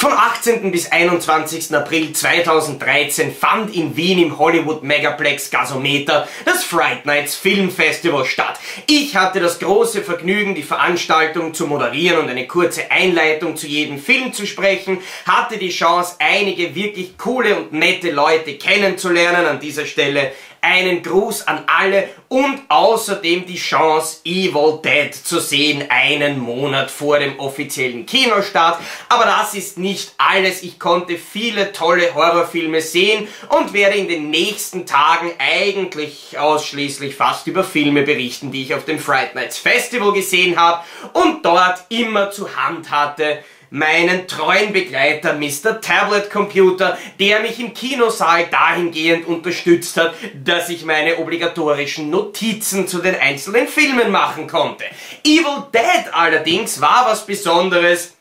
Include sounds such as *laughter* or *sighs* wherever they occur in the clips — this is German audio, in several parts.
Vom 18. bis 21. April 2013 fand in Wien im Hollywood Megaplex Gasometer das Fright Nights Film Festival statt. Ich hatte das große Vergnügen, die Veranstaltung zu moderieren und eine kurze Einleitung zu jedem Film zu sprechen, hatte die Chance, einige wirklich coole und nette Leute kennenzulernen. An dieser Stelle einen Gruß an alle und außerdem die Chance, Evil Dead zu sehen, einen Monat vor dem offiziellen Kinostart. Aber das ist nicht alles. Ich konnte viele tolle Horrorfilme sehen und werde in den nächsten Tagen eigentlich ausschließlich fast über Filme berichten, die ich auf dem Fright Nights Festival gesehen habe und dort immer zur Hand hatte, meinen treuen Begleiter Mr. Tablet Computer, der mich im Kinosaal dahingehend unterstützt hat, dass ich meine obligatorischen Notizen zu den einzelnen Filmen machen konnte. Evil Dead allerdings war was Besonderes,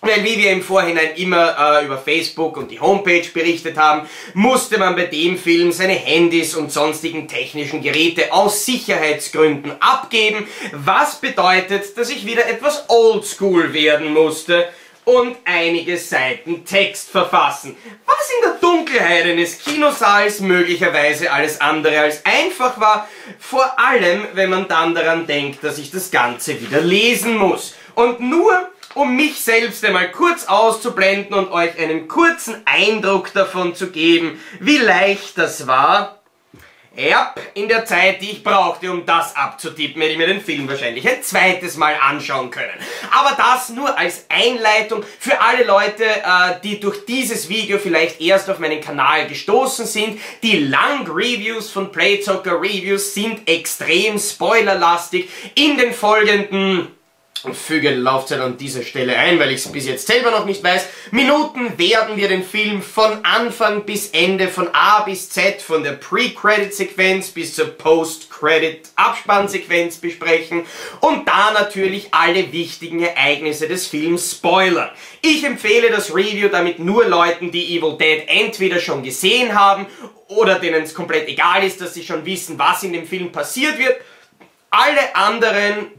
weil wie wir im Vorhinein immer äh, über Facebook und die Homepage berichtet haben, musste man bei dem Film seine Handys und sonstigen technischen Geräte aus Sicherheitsgründen abgeben, was bedeutet, dass ich wieder etwas oldschool werden musste und einige Seiten Text verfassen, was in der Dunkelheit eines Kinosaals möglicherweise alles andere als einfach war, vor allem wenn man dann daran denkt, dass ich das Ganze wieder lesen muss. Und nur um mich selbst einmal kurz auszublenden und euch einen kurzen Eindruck davon zu geben, wie leicht das war, ja, in der Zeit, die ich brauchte, um das abzutippen, hätte ich mir den Film wahrscheinlich ein zweites Mal anschauen können. Aber das nur als Einleitung für alle Leute, äh, die durch dieses Video vielleicht erst auf meinen Kanal gestoßen sind. Die Lang-Reviews von Playzocker Reviews sind extrem spoilerlastig. In den folgenden und füge Laufzeit an dieser Stelle ein, weil ich es bis jetzt selber noch nicht weiß. Minuten werden wir den Film von Anfang bis Ende, von A bis Z, von der Pre-Credit-Sequenz bis zur Post-Credit-Abspann-Sequenz besprechen und da natürlich alle wichtigen Ereignisse des Films spoilern. Ich empfehle das Review damit nur Leuten, die Evil Dead entweder schon gesehen haben oder denen es komplett egal ist, dass sie schon wissen, was in dem Film passiert wird. Alle anderen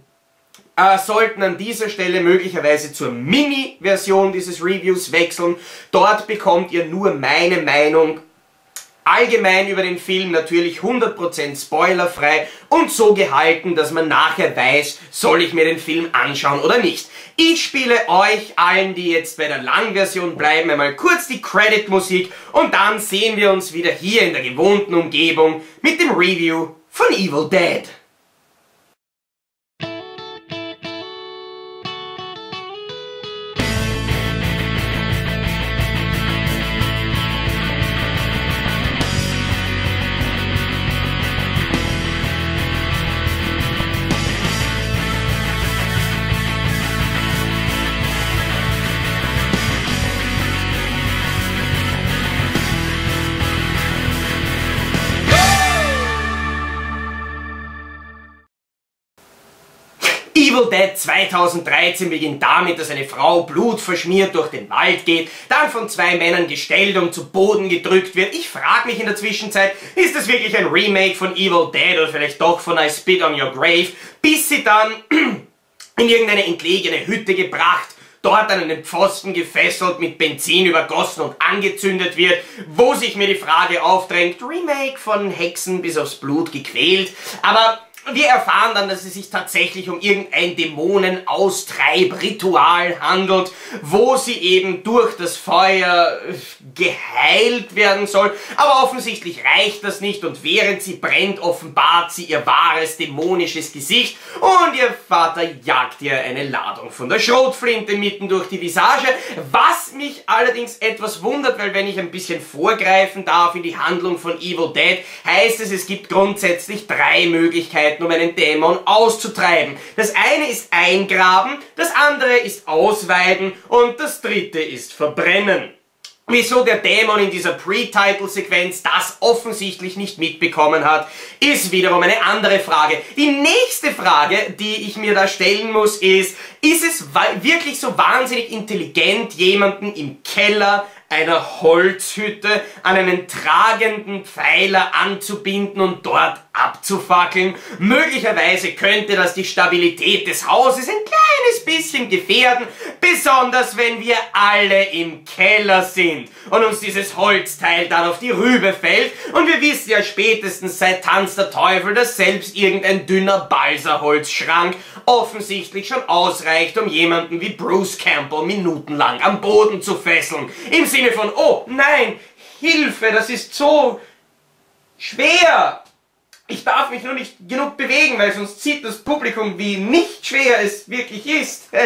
äh, sollten an dieser Stelle möglicherweise zur Mini-Version dieses Reviews wechseln. Dort bekommt ihr nur meine Meinung allgemein über den Film natürlich 100% spoilerfrei und so gehalten, dass man nachher weiß, soll ich mir den Film anschauen oder nicht. Ich spiele euch allen, die jetzt bei der Langversion bleiben, einmal kurz die Credit-Musik und dann sehen wir uns wieder hier in der gewohnten Umgebung mit dem Review von Evil Dead. 2013 beginnt damit, dass eine Frau blutverschmiert durch den Wald geht, dann von zwei Männern gestellt und zu Boden gedrückt wird. Ich frage mich in der Zwischenzeit, ist das wirklich ein Remake von Evil Dead oder vielleicht doch von I Spit on Your Grave, bis sie dann in irgendeine entlegene Hütte gebracht dort an einen Pfosten gefesselt, mit Benzin übergossen und angezündet wird, wo sich mir die Frage aufdrängt, Remake von Hexen bis aufs Blut gequält, aber wir erfahren dann, dass es sich tatsächlich um irgendein Dämonenaustreibritual handelt, wo sie eben durch das Feuer äh, geheilt werden soll. Aber offensichtlich reicht das nicht und während sie brennt, offenbart sie ihr wahres dämonisches Gesicht und ihr Vater jagt ihr eine Ladung von der Schrotflinte mitten durch die Visage, was mich allerdings etwas wundert, weil wenn ich ein bisschen vorgreifen darf in die Handlung von Evil Dead, heißt es, es gibt grundsätzlich drei Möglichkeiten, Möglichkeiten, um einen Dämon auszutreiben. Das eine ist eingraben, das andere ist ausweiden und das dritte ist verbrennen. Wieso der Dämon in dieser Pre-Title-Sequenz das offensichtlich nicht mitbekommen hat, ist wiederum eine andere Frage. Die nächste Frage, die ich mir da stellen muss, ist, ist es wirklich so wahnsinnig intelligent, jemanden im Keller einer Holzhütte an einen tragenden Pfeiler anzubinden und dort abzufackeln. Möglicherweise könnte das die Stabilität des Hauses ein kleines bisschen gefährden, besonders wenn wir alle im Keller sind und uns dieses Holzteil dann auf die Rübe fällt und wir wissen ja spätestens seit Tanz der Teufel, dass selbst irgendein dünner Balsaholzschrank offensichtlich schon ausreicht, um jemanden wie Bruce Campbell minutenlang am Boden zu fesseln. Im Sinne von, oh nein, Hilfe, das ist so schwer. Ich darf mich nur nicht genug bewegen, weil sonst sieht das Publikum, wie nicht schwer es wirklich ist. *laughs*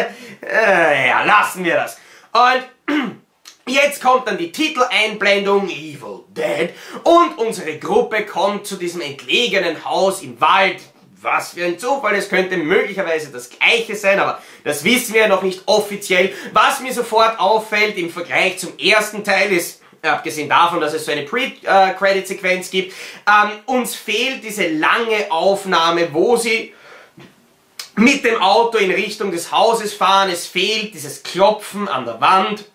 Äh, ja, lassen wir das. Und *clears throat* jetzt kommt dann die Titeleinblendung Evil Dead und unsere Gruppe kommt zu diesem entlegenen Haus im Wald. Was für ein Zufall, es könnte möglicherweise das gleiche sein, aber das wissen wir ja noch nicht offiziell. Was mir sofort auffällt im Vergleich zum ersten Teil ist, abgesehen davon, dass es so eine Pre-Credit-Sequenz gibt, ähm, uns fehlt diese lange Aufnahme, wo sie mit dem Auto in Richtung des Hauses fahren. Es fehlt dieses Klopfen an der Wand.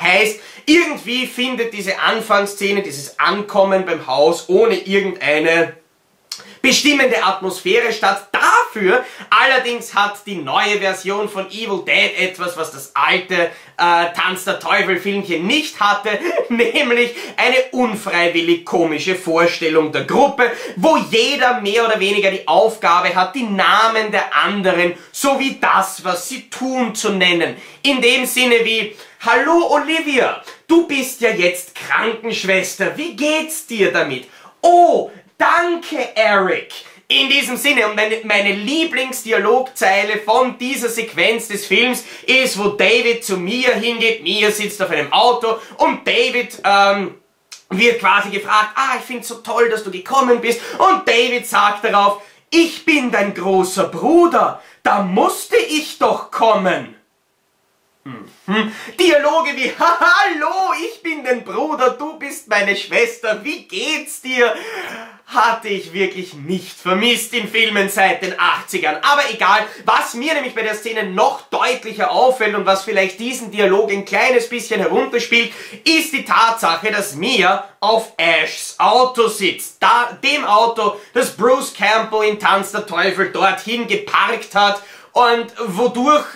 Heißt, irgendwie findet diese Anfangsszene, dieses Ankommen beim Haus ohne irgendeine bestimmende Atmosphäre statt. Dafür allerdings hat die neue Version von Evil Dead etwas, was das alte äh, Tanz der Teufel Filmchen nicht hatte, *laughs* nämlich eine unfreiwillig komische Vorstellung der Gruppe, wo jeder mehr oder weniger die Aufgabe hat, die Namen der anderen sowie das, was sie tun, zu nennen. In dem Sinne wie Hallo Olivia, du bist ja jetzt Krankenschwester, wie geht's dir damit? Oh, Danke, Eric! In diesem Sinne, und meine, meine Lieblingsdialogzeile von dieser Sequenz des Films ist, wo David zu Mia hingeht. Mia sitzt auf einem Auto und David ähm, wird quasi gefragt, ah, ich finde es so toll, dass du gekommen bist. Und David sagt darauf, ich bin dein großer Bruder, da musste ich doch kommen. Mhm. Dialoge wie, *laughs* hallo, ich bin dein Bruder, du bist meine Schwester, wie geht's dir? Hatte ich wirklich nicht vermisst in Filmen seit den 80ern. Aber egal, was mir nämlich bei der Szene noch deutlicher auffällt und was vielleicht diesen Dialog ein kleines bisschen herunterspielt, ist die Tatsache, dass Mia auf Ashs Auto sitzt. Da, dem Auto, das Bruce Campbell in Tanz der Teufel dorthin geparkt hat und wodurch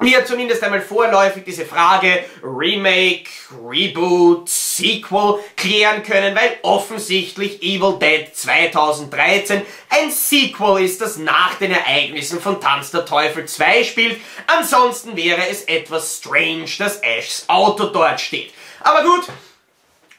wir zumindest einmal vorläufig diese Frage Remake, Reboot, Sequel klären können, weil offensichtlich Evil Dead 2013 ein Sequel ist, das nach den Ereignissen von Tanz der Teufel 2 spielt. Ansonsten wäre es etwas strange, dass Ashs Auto dort steht. Aber gut,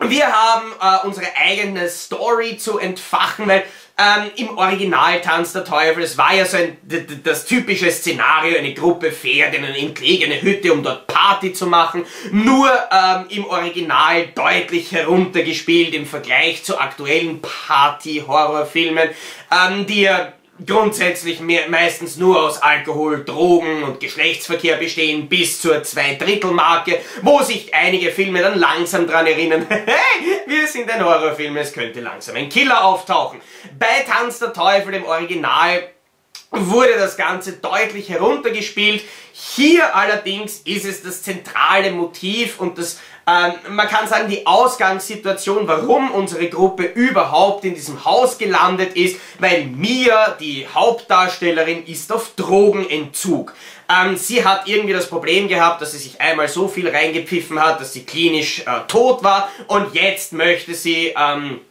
wir haben äh, unsere eigene Story zu entfachen, weil ähm, Im Original Tanz der Teufel, es war ja so ein, das typische Szenario, eine Gruppe fährt in eine entlegene Hütte, um dort Party zu machen, nur ähm, im Original deutlich heruntergespielt im Vergleich zu aktuellen Party-Horrorfilmen, ähm, die ja grundsätzlich mehr, meistens nur aus Alkohol, Drogen und Geschlechtsverkehr bestehen bis zur Zweidrittelmarke, wo sich einige Filme dann langsam dran erinnern, *laughs* hey, wir sind ein Horrorfilm, es könnte langsam ein Killer auftauchen. Bei Tanz der Teufel im Original wurde das Ganze deutlich heruntergespielt. Hier allerdings ist es das zentrale Motiv und das ähm, man kann sagen, die Ausgangssituation, warum unsere Gruppe überhaupt in diesem Haus gelandet ist, weil Mia, die Hauptdarstellerin, ist auf Drogenentzug. Ähm, sie hat irgendwie das Problem gehabt, dass sie sich einmal so viel reingepfiffen hat, dass sie klinisch äh, tot war und jetzt möchte sie... Ähm,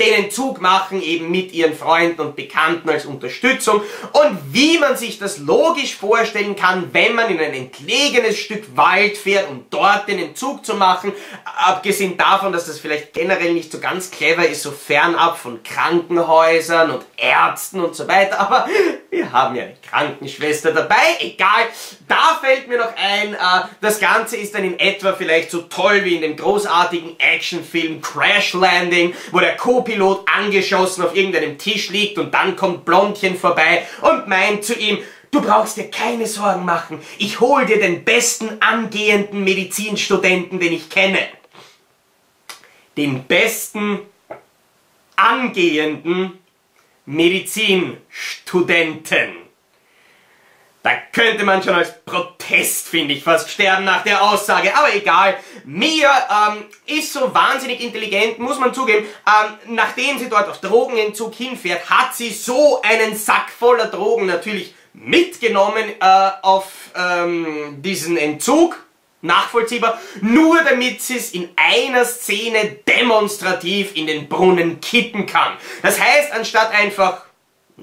den Entzug machen, eben mit ihren Freunden und Bekannten als Unterstützung. Und wie man sich das logisch vorstellen kann, wenn man in ein entlegenes Stück Wald fährt, um dort den Entzug zu machen, abgesehen davon, dass das vielleicht generell nicht so ganz clever ist, so fernab von Krankenhäusern und Ärzten und so weiter, aber wir haben ja eine Krankenschwester dabei, egal, da fällt mir noch ein, äh, das Ganze ist dann in etwa vielleicht so toll wie in dem großartigen Actionfilm Crash Landing, wo der Co-Pilot angeschossen auf irgendeinem Tisch liegt und dann kommt Blondchen vorbei und meint zu ihm, Du brauchst dir keine Sorgen machen. Ich hol dir den besten angehenden Medizinstudenten, den ich kenne. Den besten angehenden Medizinstudenten. Da könnte man schon als Protest, finde ich, fast sterben nach der Aussage. Aber egal, Mia ähm, ist so wahnsinnig intelligent, muss man zugeben. Ähm, nachdem sie dort auf Drogenentzug hinfährt, hat sie so einen Sack voller Drogen natürlich mitgenommen äh, auf ähm, diesen Entzug nachvollziehbar, nur damit sie es in einer Szene demonstrativ in den Brunnen kippen kann. Das heißt, anstatt einfach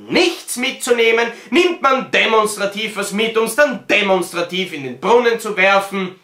nichts mitzunehmen, nimmt man demonstrativ was mit, um es dann demonstrativ in den Brunnen zu werfen,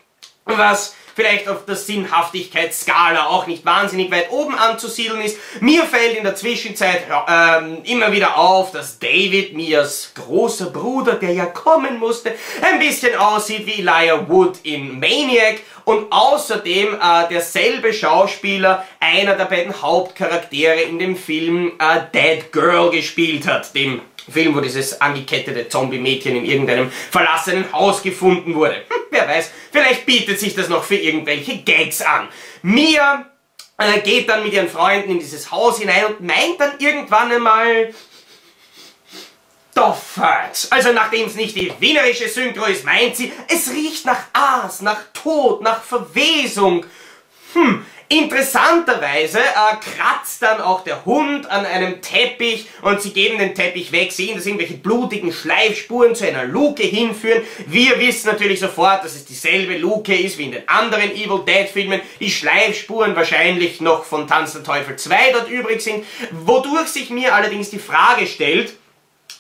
was vielleicht auf der Sinnhaftigkeitsskala auch nicht wahnsinnig weit oben anzusiedeln ist. Mir fällt in der Zwischenzeit ähm, immer wieder auf, dass David, Mias großer Bruder, der ja kommen musste, ein bisschen aussieht wie Elijah Wood in Maniac und außerdem äh, derselbe Schauspieler einer der beiden Hauptcharaktere in dem Film äh, Dead Girl gespielt hat, dem Film, wo dieses angekettete Zombie-Mädchen in irgendeinem verlassenen Haus gefunden wurde. Hm, wer weiß, vielleicht bietet sich das noch für irgendwelche Gags an. Mia äh, geht dann mit ihren Freunden in dieses Haus hinein und meint dann irgendwann einmal, Doffert. Also nachdem es nicht die wienerische Synchro ist, meint sie, es riecht nach Aas, nach Tod, nach Verwesung. Hm, Interessanterweise äh, kratzt dann auch der Hund an einem Teppich und sie geben den Teppich weg, sehen, dass irgendwelche blutigen Schleifspuren zu einer Luke hinführen. Wir wissen natürlich sofort, dass es dieselbe Luke ist wie in den anderen Evil Dead Filmen. Die Schleifspuren wahrscheinlich noch von Tanz der Teufel 2 dort übrig sind, wodurch sich mir allerdings die Frage stellt,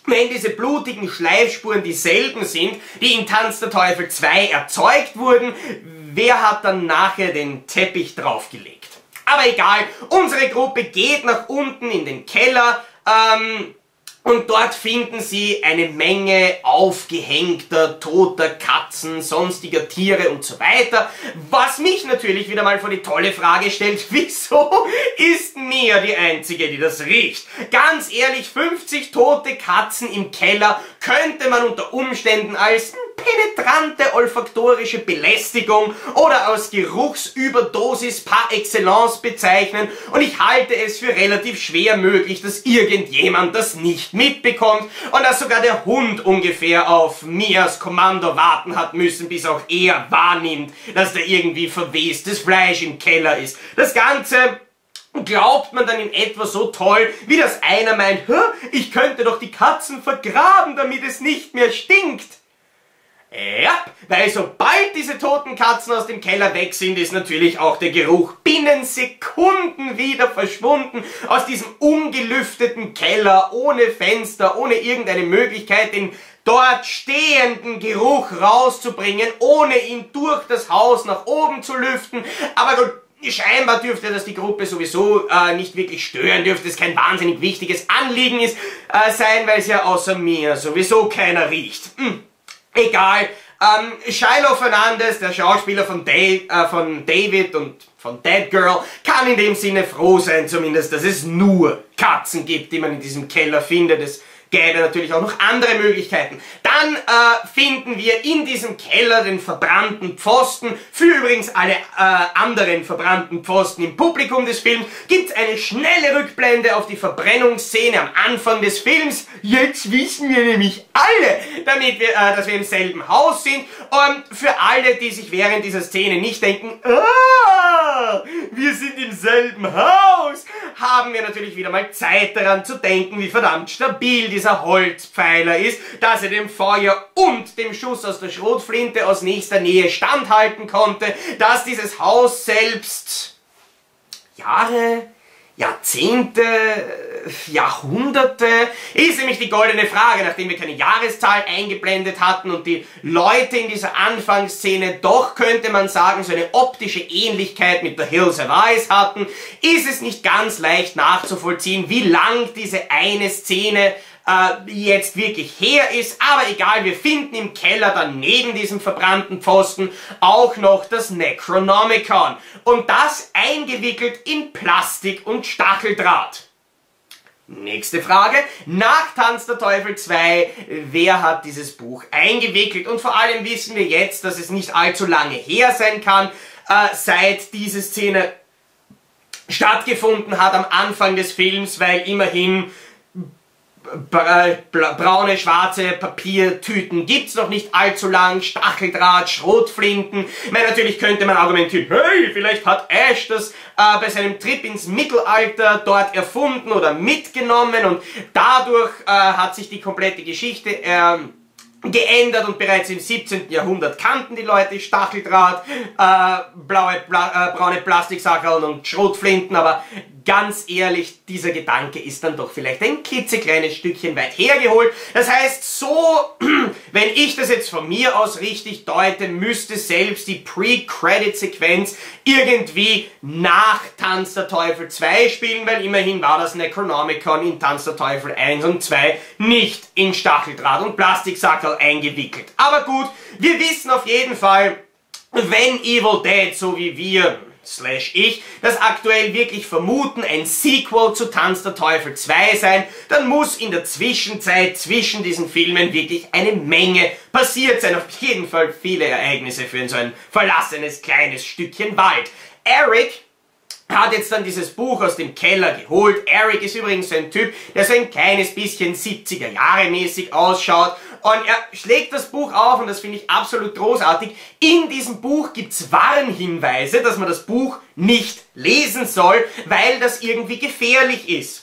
wenn diese blutigen Schleifspuren dieselben sind, die in Tanz der Teufel 2 erzeugt wurden, wer hat dann nachher den Teppich draufgelegt? Aber egal, unsere Gruppe geht nach unten in den Keller, ähm, und dort finden sie eine Menge aufgehängter, toter Katzen, sonstiger Tiere und so weiter. Was mich natürlich wieder mal vor die tolle Frage stellt, *laughs* wieso ist Mia die Einzige, die das riecht? Ganz ehrlich, 50 tote Katzen im Keller könnte man unter Umständen als penetrante olfaktorische Belästigung oder aus Geruchsüberdosis par excellence bezeichnen und ich halte es für relativ schwer möglich, dass irgendjemand das nicht mitbekommt und dass sogar der Hund ungefähr auf Mias Kommando warten hat müssen, bis auch er wahrnimmt, dass da irgendwie verwestes Fleisch im Keller ist. Das Ganze glaubt man dann in etwa so toll, wie das einer meint, ich könnte doch die Katzen vergraben, damit es nicht mehr stinkt. Ja, weil sobald diese toten Katzen aus dem Keller weg sind, ist natürlich auch der Geruch binnen Sekunden wieder verschwunden aus diesem ungelüfteten Keller, ohne Fenster, ohne irgendeine Möglichkeit, den dort stehenden Geruch rauszubringen, ohne ihn durch das Haus nach oben zu lüften. Aber gut, Scheinbar dürfte das die Gruppe sowieso äh, nicht wirklich stören, dürfte es kein wahnsinnig wichtiges Anliegen ist, äh, sein, weil es ja außer mir sowieso keiner riecht. Hm. Egal. Ähm, Shiloh Fernandez, der Schauspieler von, Dave, äh, von David und von Dead Girl, kann in dem Sinne froh sein zumindest, dass es nur Katzen gibt, die man in diesem Keller findet. Es gäbe natürlich auch noch andere Möglichkeiten. Dann äh, finden wir in diesem Keller den verbrannten Pfosten. Für übrigens alle äh, anderen verbrannten Pfosten im Publikum des Films gibt es eine schnelle Rückblende auf die Verbrennungsszene am Anfang des Films. Jetzt wissen wir nämlich alle, damit wir, äh, dass wir im selben Haus sind. Und für alle, die sich während dieser Szene nicht denken, ah, wir sind im selben Haus, haben wir natürlich wieder mal Zeit daran zu denken, wie verdammt stabil dieser Holzpfeiler ist, dass er dem Feuer und dem Schuss aus der Schrotflinte aus nächster Nähe standhalten konnte, dass dieses Haus selbst Jahre, Jahrzehnte, Jahrhunderte? Ist nämlich die goldene Frage, nachdem wir keine Jahreszahl eingeblendet hatten und die Leute in dieser Anfangsszene doch, könnte man sagen, so eine optische Ähnlichkeit mit The Hills of Ice hatten, ist es nicht ganz leicht nachzuvollziehen, wie lang diese eine Szene äh, jetzt wirklich her ist. Aber egal, wir finden im Keller dann neben diesem verbrannten Pfosten auch noch das Necronomicon. Und das eingewickelt in Plastik und Stacheldraht. Nächste Frage. Nach Tanz der Teufel 2, wer hat dieses Buch eingewickelt? Und vor allem wissen wir jetzt, dass es nicht allzu lange her sein kann, äh, seit diese Szene stattgefunden hat am Anfang des Films, weil immerhin braune, schwarze Papiertüten gibt's noch nicht allzu lang, Stacheldraht, Schrotflinten. Meine, natürlich könnte man argumentieren, hey, vielleicht hat Ash das äh, bei seinem Trip ins Mittelalter dort erfunden oder mitgenommen und dadurch äh, hat sich die komplette Geschichte äh, geändert und bereits im 17. Jahrhundert kannten die Leute Stacheldraht, äh, blaue, bla, äh, braune Plastiksackerl und Schrotflinten, aber ganz ehrlich, dieser Gedanke ist dann doch vielleicht ein klitzekleines Stückchen weit hergeholt. Das heißt, so, *clears throat* wenn ich das jetzt von mir aus richtig deute, müsste selbst die Pre-Credit-Sequenz irgendwie nach Tanz der Teufel 2 spielen, weil immerhin war das Necronomicon in Tanz der Teufel 1 und 2 nicht in Stacheldraht und Plastiksackerl eingewickelt. Aber gut, wir wissen auf jeden Fall, wenn Evil Dead, so wie wir slash ich, das aktuell wirklich vermuten, ein Sequel zu Tanz der Teufel 2 sein, dann muss in der Zwischenzeit zwischen diesen Filmen wirklich eine Menge passiert sein. Auf jeden Fall viele Ereignisse für so ein verlassenes kleines Stückchen Wald. Eric hat jetzt dann dieses Buch aus dem Keller geholt. Eric ist übrigens ein Typ, der so ein kleines bisschen 70er Jahre mäßig ausschaut und er schlägt das Buch auf und das finde ich absolut großartig. In diesem Buch gibt's Warnhinweise, dass man das Buch nicht lesen soll, weil das irgendwie gefährlich ist.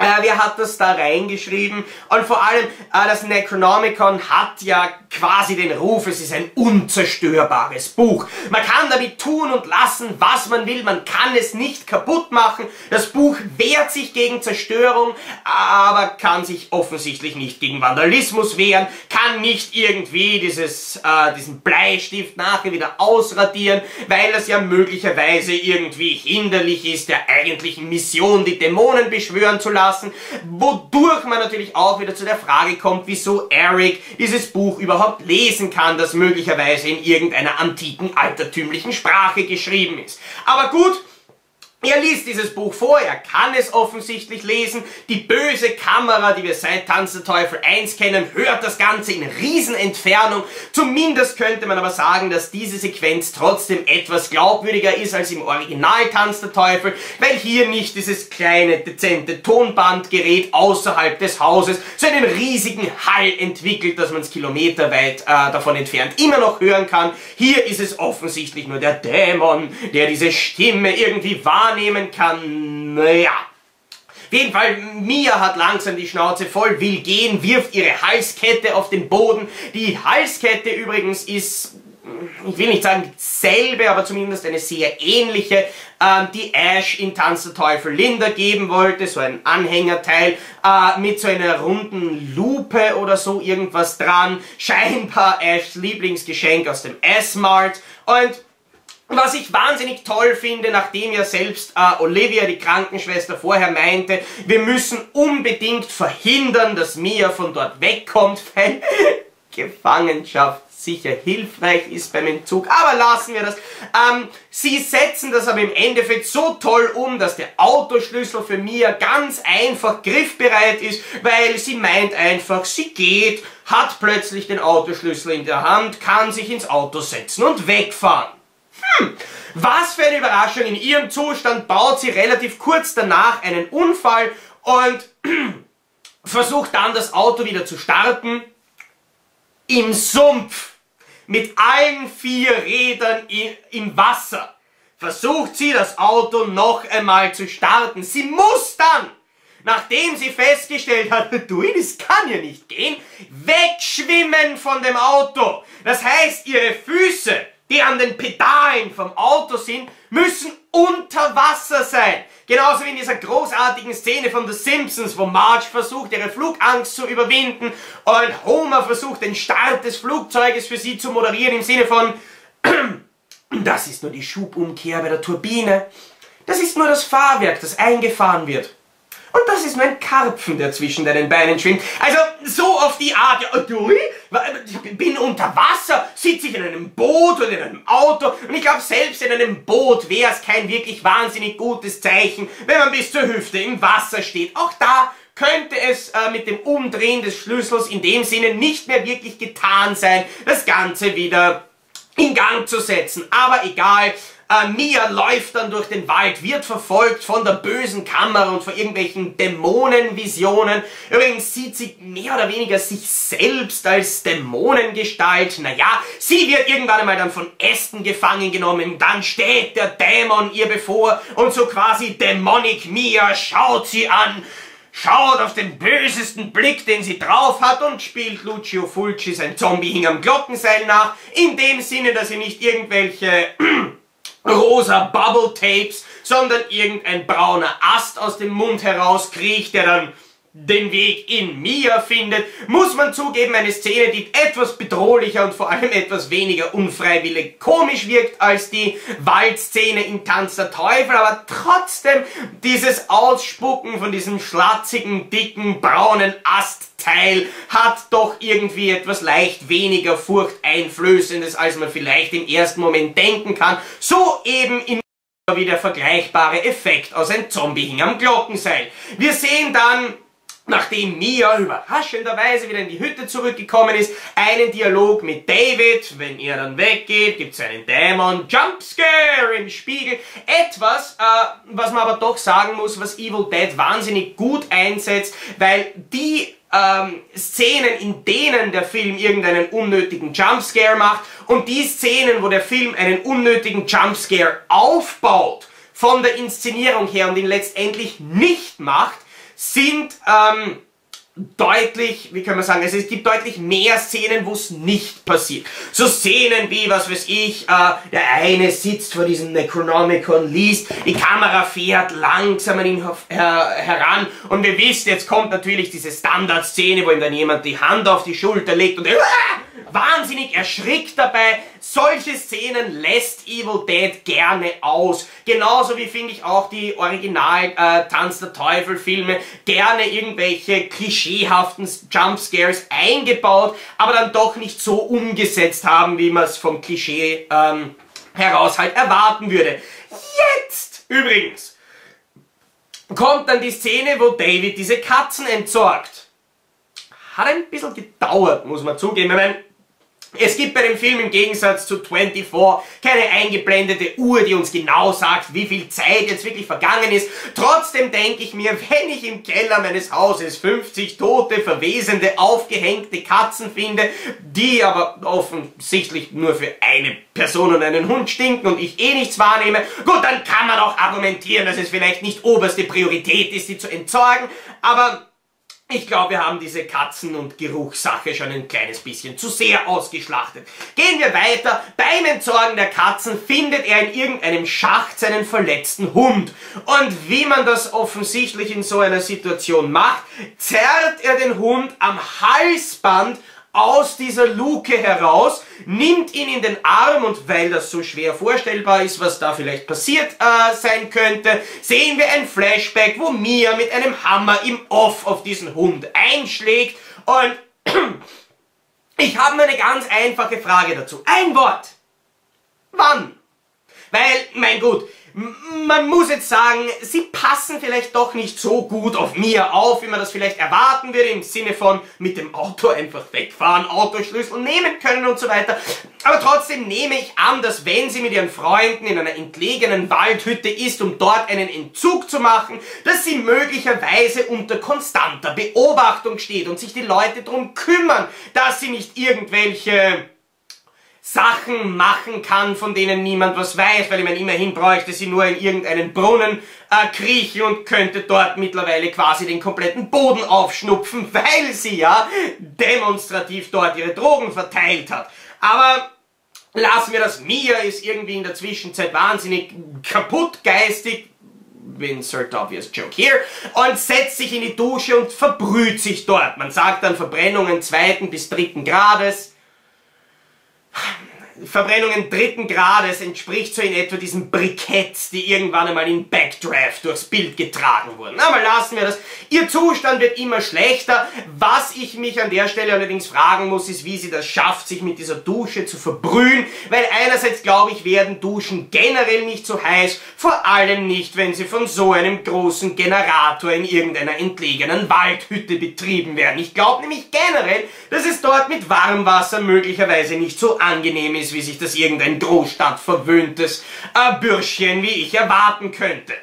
Äh, wer hat das da reingeschrieben? Und vor allem, äh, das Necronomicon hat ja quasi den Ruf, es ist ein unzerstörbares Buch. Man kann damit tun und lassen, was man will, man kann es nicht kaputt machen. Das Buch wehrt sich gegen Zerstörung, aber kann sich offensichtlich nicht gegen Vandalismus wehren, kann nicht irgendwie dieses, äh, diesen Bleistift nachher wieder ausradieren, weil das ja möglicherweise irgendwie hinderlich ist der eigentlichen Mission, die Dämonen beschwören zu lassen lassen, wodurch man natürlich auch wieder zu der Frage kommt, wieso Eric dieses Buch überhaupt lesen kann, das möglicherweise in irgendeiner antiken, altertümlichen Sprache geschrieben ist. Aber gut, er liest dieses Buch vor, er kann es offensichtlich lesen. Die böse Kamera, die wir seit Tanz der Teufel 1 kennen, hört das Ganze in Riesenentfernung. Zumindest könnte man aber sagen, dass diese Sequenz trotzdem etwas glaubwürdiger ist als im Original Tanz der Teufel, weil hier nicht dieses kleine, dezente Tonbandgerät außerhalb des Hauses so einen riesigen Hall entwickelt, dass man es kilometerweit äh, davon entfernt immer noch hören kann. Hier ist es offensichtlich nur der Dämon, der diese Stimme irgendwie wahrnimmt wahrnehmen kann. Naja. Auf jeden Fall, Mia hat langsam die Schnauze voll, will gehen, wirft ihre Halskette auf den Boden. Die Halskette übrigens ist, ich will nicht sagen dieselbe, aber zumindest eine sehr ähnliche, ähm, die Ash in Tanz der Teufel Linda geben wollte, so ein Anhängerteil äh, mit so einer runden Lupe oder so irgendwas dran. Scheinbar Ashs Lieblingsgeschenk aus dem S-Mart und was ich wahnsinnig toll finde, nachdem ja selbst äh, Olivia, die Krankenschwester, vorher meinte, wir müssen unbedingt verhindern, dass Mia von dort wegkommt, *laughs* weil Gefangenschaft sicher hilfreich ist beim Entzug, aber lassen wir das. Ähm, sie setzen das aber im Endeffekt so toll um, dass der Autoschlüssel für Mia ganz einfach griffbereit ist, weil sie meint einfach, sie geht, hat plötzlich den Autoschlüssel in der Hand, kann sich ins Auto setzen und wegfahren. Hm, was für eine Überraschung. In ihrem Zustand baut sie relativ kurz danach einen Unfall und *clears throat* versucht dann das Auto wieder zu starten. Im Sumpf. Mit allen vier Rädern im Wasser. Versucht sie das Auto noch einmal zu starten. Sie muss dann nachdem sie festgestellt hat, *laughs* du, das kann ja nicht gehen, wegschwimmen von dem Auto. Das heißt, ihre Füße die an den Pedalen vom Auto sind, müssen unter Wasser sein. Genauso wie in dieser großartigen Szene von The Simpsons, wo Marge versucht, ihre Flugangst zu überwinden und Homer versucht, den Start des Flugzeuges für sie zu moderieren im Sinne von, *clears throat* das ist nur die Schubumkehr bei der Turbine. Das ist nur das Fahrwerk, das eingefahren wird. Und das ist nur ein Karpfen, der zwischen deinen Beinen schwimmt. Also so auf die Art, ja, du, ich bin unter Wasser, sitze ich in einem Boot oder in einem Auto und ich glaube selbst in einem Boot wäre es kein wirklich wahnsinnig gutes Zeichen, wenn man bis zur Hüfte im Wasser steht. Auch da könnte es äh, mit dem Umdrehen des Schlüssels in dem Sinne nicht mehr wirklich getan sein, das Ganze wieder in Gang zu setzen. Aber egal, Äh, Mia läuft dann durch den Wald, wird verfolgt von der bösen Kamera und von irgendwelchen Dämonenvisionen. Übrigens sieht sie mehr oder weniger sich selbst als Dämonengestalt. Naja, sie wird irgendwann einmal dann von Ästen gefangen genommen. Dann steht der Dämon ihr bevor und so quasi Dämonic Mia schaut sie an schaut auf den bösesten Blick, den sie drauf hat und spielt Lucio Fulci sein Zombie hing am Glockenseil nach, in dem Sinne, dass sie nicht irgendwelche *clears throat* rosa Bubble Tapes, sondern irgendein brauner Ast aus dem Mund herauskriecht, der dann den Weg in Mia findet, muss man zugeben, eine Szene, die etwas bedrohlicher und vor allem etwas weniger unfreiwillig komisch wirkt als die Waldszene in Tanz der Teufel, aber trotzdem dieses Ausspucken von diesem schlatzigen, dicken, braunen Astteil hat doch irgendwie etwas leicht weniger furchteinflößendes, als man vielleicht im ersten Moment denken kann. So eben in wie der vergleichbare Effekt aus ein Zombie hing am Glockenseil. Wir sehen dann nachdem Mia überraschenderweise wieder in die Hütte zurückgekommen ist, einen Dialog mit David. Wenn er dann weggeht, gibt es einen Dämon Jumpscare im Spiegel. Etwas, äh, was man aber doch sagen muss, was Evil Dead wahnsinnig gut einsetzt, weil die ähm, Szenen, in denen der Film irgendeinen unnötigen Jumpscare macht und die Szenen, wo der Film einen unnötigen Jumpscare aufbaut, von der Inszenierung her und ihn letztendlich nicht macht, sind ähm, deutlich, wie kann man sagen, es gibt deutlich mehr Szenen, wo es nicht passiert. So Szenen wie, was weiß ich, äh, der eine sitzt vor diesem Necronomicon, liest, die Kamera fährt langsam an ihn her heran und wir wissen, jetzt kommt natürlich diese Standardszene, wo ihm dann jemand die Hand auf die Schulter legt und äh, wahnsinnig erschrickt dabei. Solche Szenen lässt Evil Dead gerne aus. Genauso wie finde ich auch die Original äh, Tanz der Teufel Filme gerne irgendwelche klischeehaften Jumpscares eingebaut, aber dann doch nicht so umgesetzt haben, wie man es vom Klischee ähm, heraus halt erwarten würde. Jetzt übrigens kommt dann die Szene, wo David diese Katzen entsorgt. Hat ein bisschen gedauert, muss man zugeben. Ich meine, es gibt bei dem Film im Gegensatz zu 24 keine eingeblendete Uhr, die uns genau sagt, wie viel Zeit jetzt wirklich vergangen ist. Trotzdem denke ich mir, wenn ich im Keller meines Hauses 50 tote, verwesende, aufgehängte Katzen finde, die aber offensichtlich nur für eine Person und einen Hund stinken und ich eh nichts wahrnehme, gut, dann kann man auch argumentieren, dass es vielleicht nicht oberste Priorität ist, die zu entsorgen, aber ich glaube, wir haben diese Katzen- und Geruchssache schon ein kleines bisschen zu sehr ausgeschlachtet. Gehen wir weiter. Beim Entsorgen der Katzen findet er in irgendeinem Schacht seinen verletzten Hund. Und wie man das offensichtlich in so einer Situation macht, zerrt er den Hund am Halsband aus dieser Luke heraus, nimmt ihn in den Arm und weil das so schwer vorstellbar ist, was da vielleicht passiert äh, sein könnte, sehen wir ein Flashback, wo Mia mit einem Hammer im Off auf diesen Hund einschlägt und *clears throat* ich habe eine ganz einfache Frage dazu. Ein Wort. Wann? Weil, mein Gut, man muss jetzt sagen, sie passen vielleicht doch nicht so gut auf mir auf, wie man das vielleicht erwarten würde, im Sinne von mit dem Auto einfach wegfahren, Autoschlüssel nehmen können und so weiter. Aber trotzdem nehme ich an, dass wenn sie mit ihren Freunden in einer entlegenen Waldhütte ist, um dort einen Entzug zu machen, dass sie möglicherweise unter konstanter Beobachtung steht und sich die Leute darum kümmern, dass sie nicht irgendwelche Sachen machen kann, von denen niemand was weiß, weil ich meine, immerhin bräuchte sie nur in irgendeinen Brunnen äh, kriechen und könnte dort mittlerweile quasi den kompletten Boden aufschnupfen, *laughs* weil sie ja demonstrativ dort ihre Drogen verteilt hat. Aber lassen wir das, Mia ist irgendwie in der Zwischenzeit wahnsinnig kaputt geistig, insert obvious joke here, und setzt sich in die Dusche und verbrüht sich dort. Man sagt dann Verbrennungen zweiten bis dritten Grades. Hmm. *sighs* *laughs* Verbrennungen dritten Grades entspricht so in etwa diesen Briketts, die irgendwann einmal in Backdraft durchs Bild getragen wurden. Aber lassen wir das. Ihr Zustand wird immer schlechter. Was ich mich an der Stelle allerdings fragen muss, ist, wie sie das schafft, sich mit dieser Dusche zu verbrühen, weil einerseits glaube ich, werden Duschen generell nicht so heiß, vor allem nicht, wenn sie von so einem großen Generator in irgendeiner entlegenen Waldhütte betrieben werden. Ich glaube nämlich generell, dass es dort mit Warmwasser möglicherweise nicht so angenehm ist, ist, wie sich das irgendein Großstadtverwöhntes äh, Bürschchen wie ich erwarten könnte.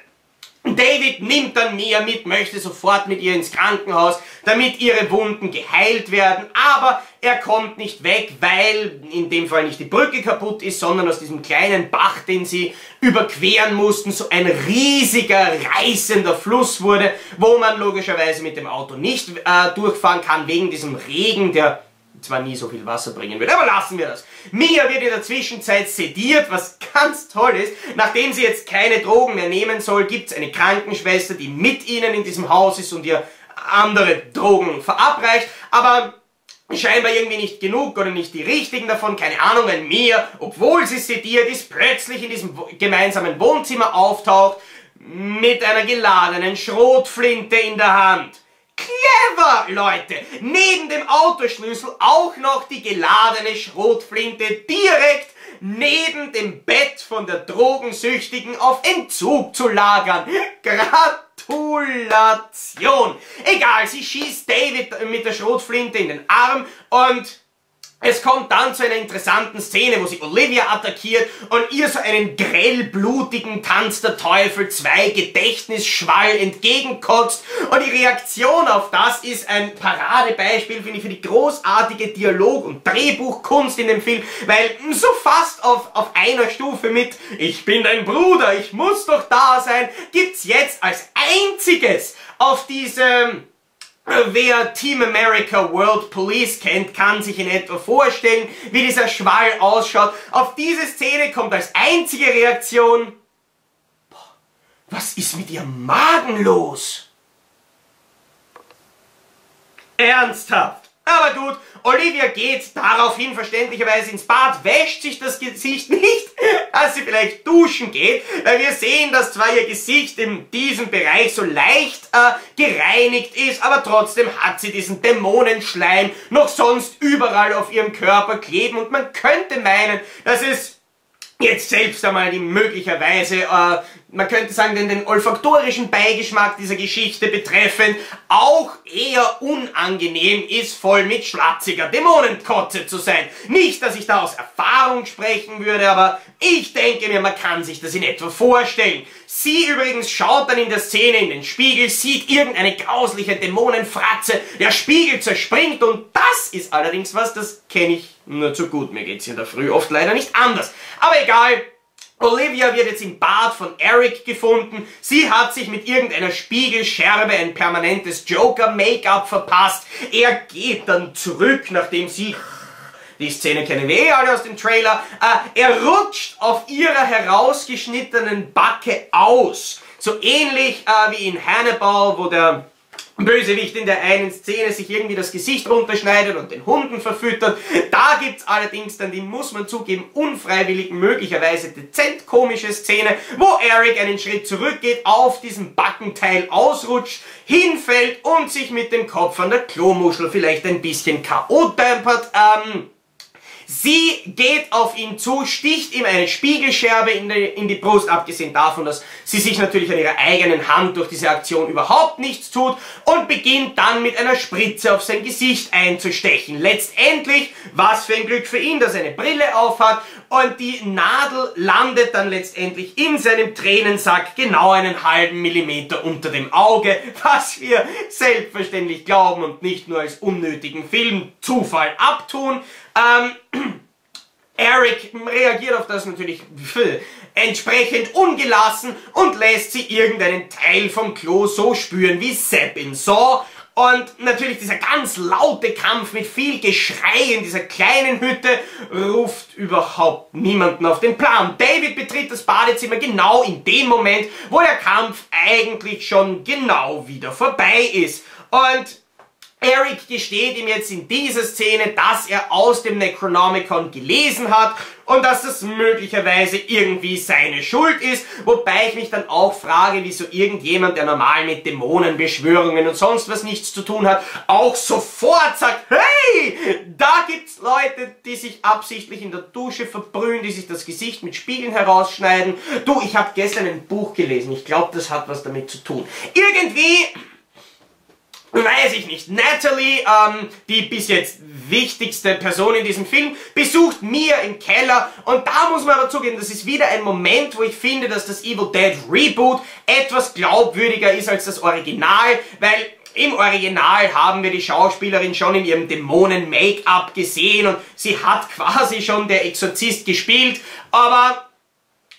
David nimmt dann Mia mit, möchte sofort mit ihr ins Krankenhaus, damit ihre Wunden geheilt werden, aber er kommt nicht weg, weil in dem Fall nicht die Brücke kaputt ist, sondern aus diesem kleinen Bach, den sie überqueren mussten, so ein riesiger, reißender Fluss wurde, wo man logischerweise mit dem Auto nicht äh, durchfahren kann, wegen diesem Regen, der zwar nie so viel Wasser bringen wird, aber lassen wir das. Mia wird in der Zwischenzeit sediert, was ganz toll ist. Nachdem sie jetzt keine Drogen mehr nehmen soll, gibt es eine Krankenschwester, die mit ihnen in diesem Haus ist und ihr andere Drogen verabreicht, aber scheinbar irgendwie nicht genug oder nicht die richtigen davon, keine Ahnung, wenn Mia, obwohl sie sediert ist, plötzlich in diesem gemeinsamen Wohnzimmer auftaucht mit einer geladenen Schrotflinte in der Hand. Clever, Leute! Neben dem Autoschlüssel auch noch die geladene Schrotflinte direkt neben dem Bett von der Drogensüchtigen auf Entzug zu lagern. Gratulation! Egal, sie schießt David mit der Schrotflinte in den Arm und es kommt dann zu einer interessanten Szene, wo sie Olivia attackiert und ihr so einen grellblutigen Tanz der Teufel 2 Gedächtnisschwall entgegenkotzt. Und die Reaktion auf das ist ein Paradebeispiel, finde ich, für die großartige Dialog- und Drehbuchkunst in dem Film, weil so fast auf, auf einer Stufe mit Ich bin dein Bruder, ich muss doch da sein, gibt's jetzt als einziges auf diesem Wer Team America World Police kennt, kann sich in etwa vorstellen, wie dieser Schwall ausschaut. Auf diese Szene kommt als einzige Reaktion, boah, was ist mit ihrem Magen los? Ernsthaft. Aber gut, Olivia geht daraufhin verständlicherweise ins Bad, wäscht sich das Gesicht *laughs* nicht, als sie vielleicht duschen geht, weil wir sehen, dass zwar ihr Gesicht in diesem Bereich so leicht äh, gereinigt ist, aber trotzdem hat sie diesen Dämonenschleim noch sonst überall auf ihrem Körper kleben. Und man könnte meinen, dass es jetzt selbst einmal die möglicherweise, äh, man könnte sagen, den, den olfaktorischen Beigeschmack dieser Geschichte betreffend, auch eher unangenehm ist, voll mit schlatziger Dämonenkotze zu sein. Nicht, dass ich da aus Erfahrung sprechen würde, aber ich denke mir, man kann sich das in etwa vorstellen. Sie übrigens schaut dann in der Szene in den Spiegel, sieht irgendeine grausliche Dämonenfratze, der Spiegel zerspringt und das ist allerdings was, das kenne ich nur zu gut. Mir geht's in der Früh oft leider nicht anders. Aber egal, Olivia wird jetzt im Bad von Eric gefunden. Sie hat sich mit irgendeiner Spiegelscherbe ein permanentes Joker-Make-up verpasst. Er geht dann zurück, nachdem sie die Szene kennen wir eh alle aus dem Trailer. Äh, er rutscht auf ihrer herausgeschnittenen Backe aus. So ähnlich äh, wie in Hannibal, wo der Bösewicht in der einen Szene sich irgendwie das Gesicht runterschneidet und den Hunden verfüttert. Da gibt's allerdings dann die, muss man zugeben, unfreiwillig möglicherweise dezent komische Szene, wo Eric einen Schritt zurückgeht, auf diesem Backenteil ausrutscht, hinfällt und sich mit dem Kopf an der Klomuschel vielleicht ein bisschen K.O. dämpert. Ähm, Sie geht auf ihn zu, sticht ihm eine Spiegelscherbe in die, in die Brust, abgesehen davon, dass sie sich natürlich an ihrer eigenen Hand durch diese Aktion überhaupt nichts tut und beginnt dann mit einer Spritze auf sein Gesicht einzustechen. Letztendlich, was für ein Glück für ihn, dass er eine Brille aufhat und die Nadel landet dann letztendlich in seinem Tränensack genau einen halben Millimeter unter dem Auge, was wir selbstverständlich glauben und nicht nur als unnötigen Filmzufall abtun. Ähm, Eric reagiert auf das natürlich entsprechend ungelassen und lässt sie irgendeinen Teil vom Klo so spüren wie Sepp in Saw. Und natürlich dieser ganz laute Kampf mit viel Geschrei in dieser kleinen Hütte ruft überhaupt niemanden auf den Plan. David betritt das Badezimmer genau in dem Moment, wo der Kampf eigentlich schon genau wieder vorbei ist. Und Eric gesteht ihm jetzt in dieser Szene, dass er aus dem Necronomicon gelesen hat und dass das möglicherweise irgendwie seine Schuld ist, wobei ich mich dann auch frage, wieso irgendjemand, der normal mit Dämonen, Beschwörungen und sonst was nichts zu tun hat, auch sofort sagt, hey, da gibt's Leute, die sich absichtlich in der Dusche verbrühen, die sich das Gesicht mit Spiegeln herausschneiden. Du, ich habe gestern ein Buch gelesen, ich glaube, das hat was damit zu tun. Irgendwie weiß ich nicht, Natalie, ähm, die bis jetzt wichtigste Person in diesem Film, besucht Mia im Keller. Und da muss man aber zugeben, das ist wieder ein Moment, wo ich finde, dass das Evil Dead Reboot etwas glaubwürdiger ist als das Original, weil im Original haben wir die Schauspielerin schon in ihrem Dämonen-Make-up gesehen und sie hat quasi schon der Exorzist gespielt, aber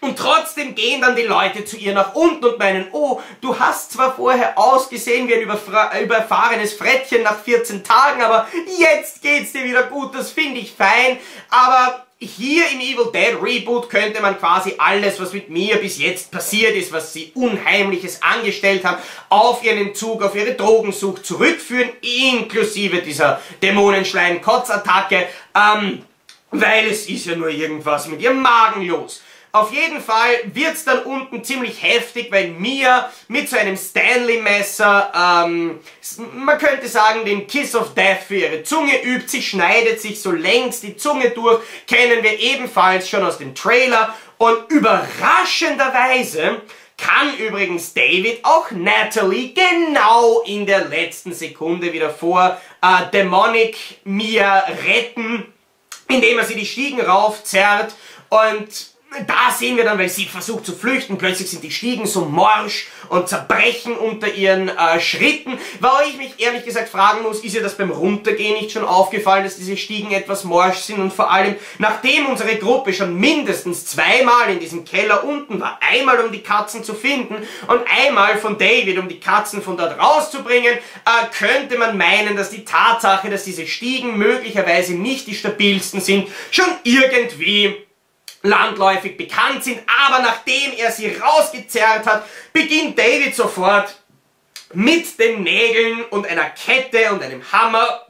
und trotzdem gehen dann die Leute zu ihr nach unten und meinen, oh, du hast zwar vorher ausgesehen wie ein überfahrenes Frettchen nach 14 Tagen, aber jetzt geht's dir wieder gut, das finde ich fein, aber hier im Evil Dead Reboot könnte man quasi alles, was mit mir bis jetzt passiert ist, was sie Unheimliches angestellt haben, auf ihren Entzug, auf ihre Drogensucht zurückführen, inklusive dieser Dämonenschleim-Kotzattacke, ähm, weil es ist ja nur irgendwas mit ihrem Magen los. Auf jeden Fall wird's dann unten ziemlich heftig, weil Mia mit so einem Stanley-Messer, ähm, man könnte sagen, den Kiss of Death für ihre Zunge übt. Sie schneidet sich so längs die Zunge durch, kennen wir ebenfalls schon aus dem Trailer. Und überraschenderweise kann übrigens David auch Natalie genau in der letzten Sekunde wieder vor äh, Demonic Mia retten, indem er sie die Stiegen raufzerrt und da sehen wir dann, weil sie versucht zu flüchten, plötzlich sind die Stiegen so morsch und zerbrechen unter ihren äh, Schritten. Weil ich mich ehrlich gesagt fragen muss, ist ihr das beim Runtergehen nicht schon aufgefallen, dass diese Stiegen etwas morsch sind und vor allem, nachdem unsere Gruppe schon mindestens zweimal in diesem Keller unten war, einmal um die Katzen zu finden und einmal von David, um die Katzen von dort rauszubringen, äh, könnte man meinen, dass die Tatsache, dass diese Stiegen möglicherweise nicht die stabilsten sind, schon irgendwie landläufig bekannt sind, aber nachdem er sie rausgezerrt hat, beginnt David sofort mit den Nägeln und einer Kette und einem Hammer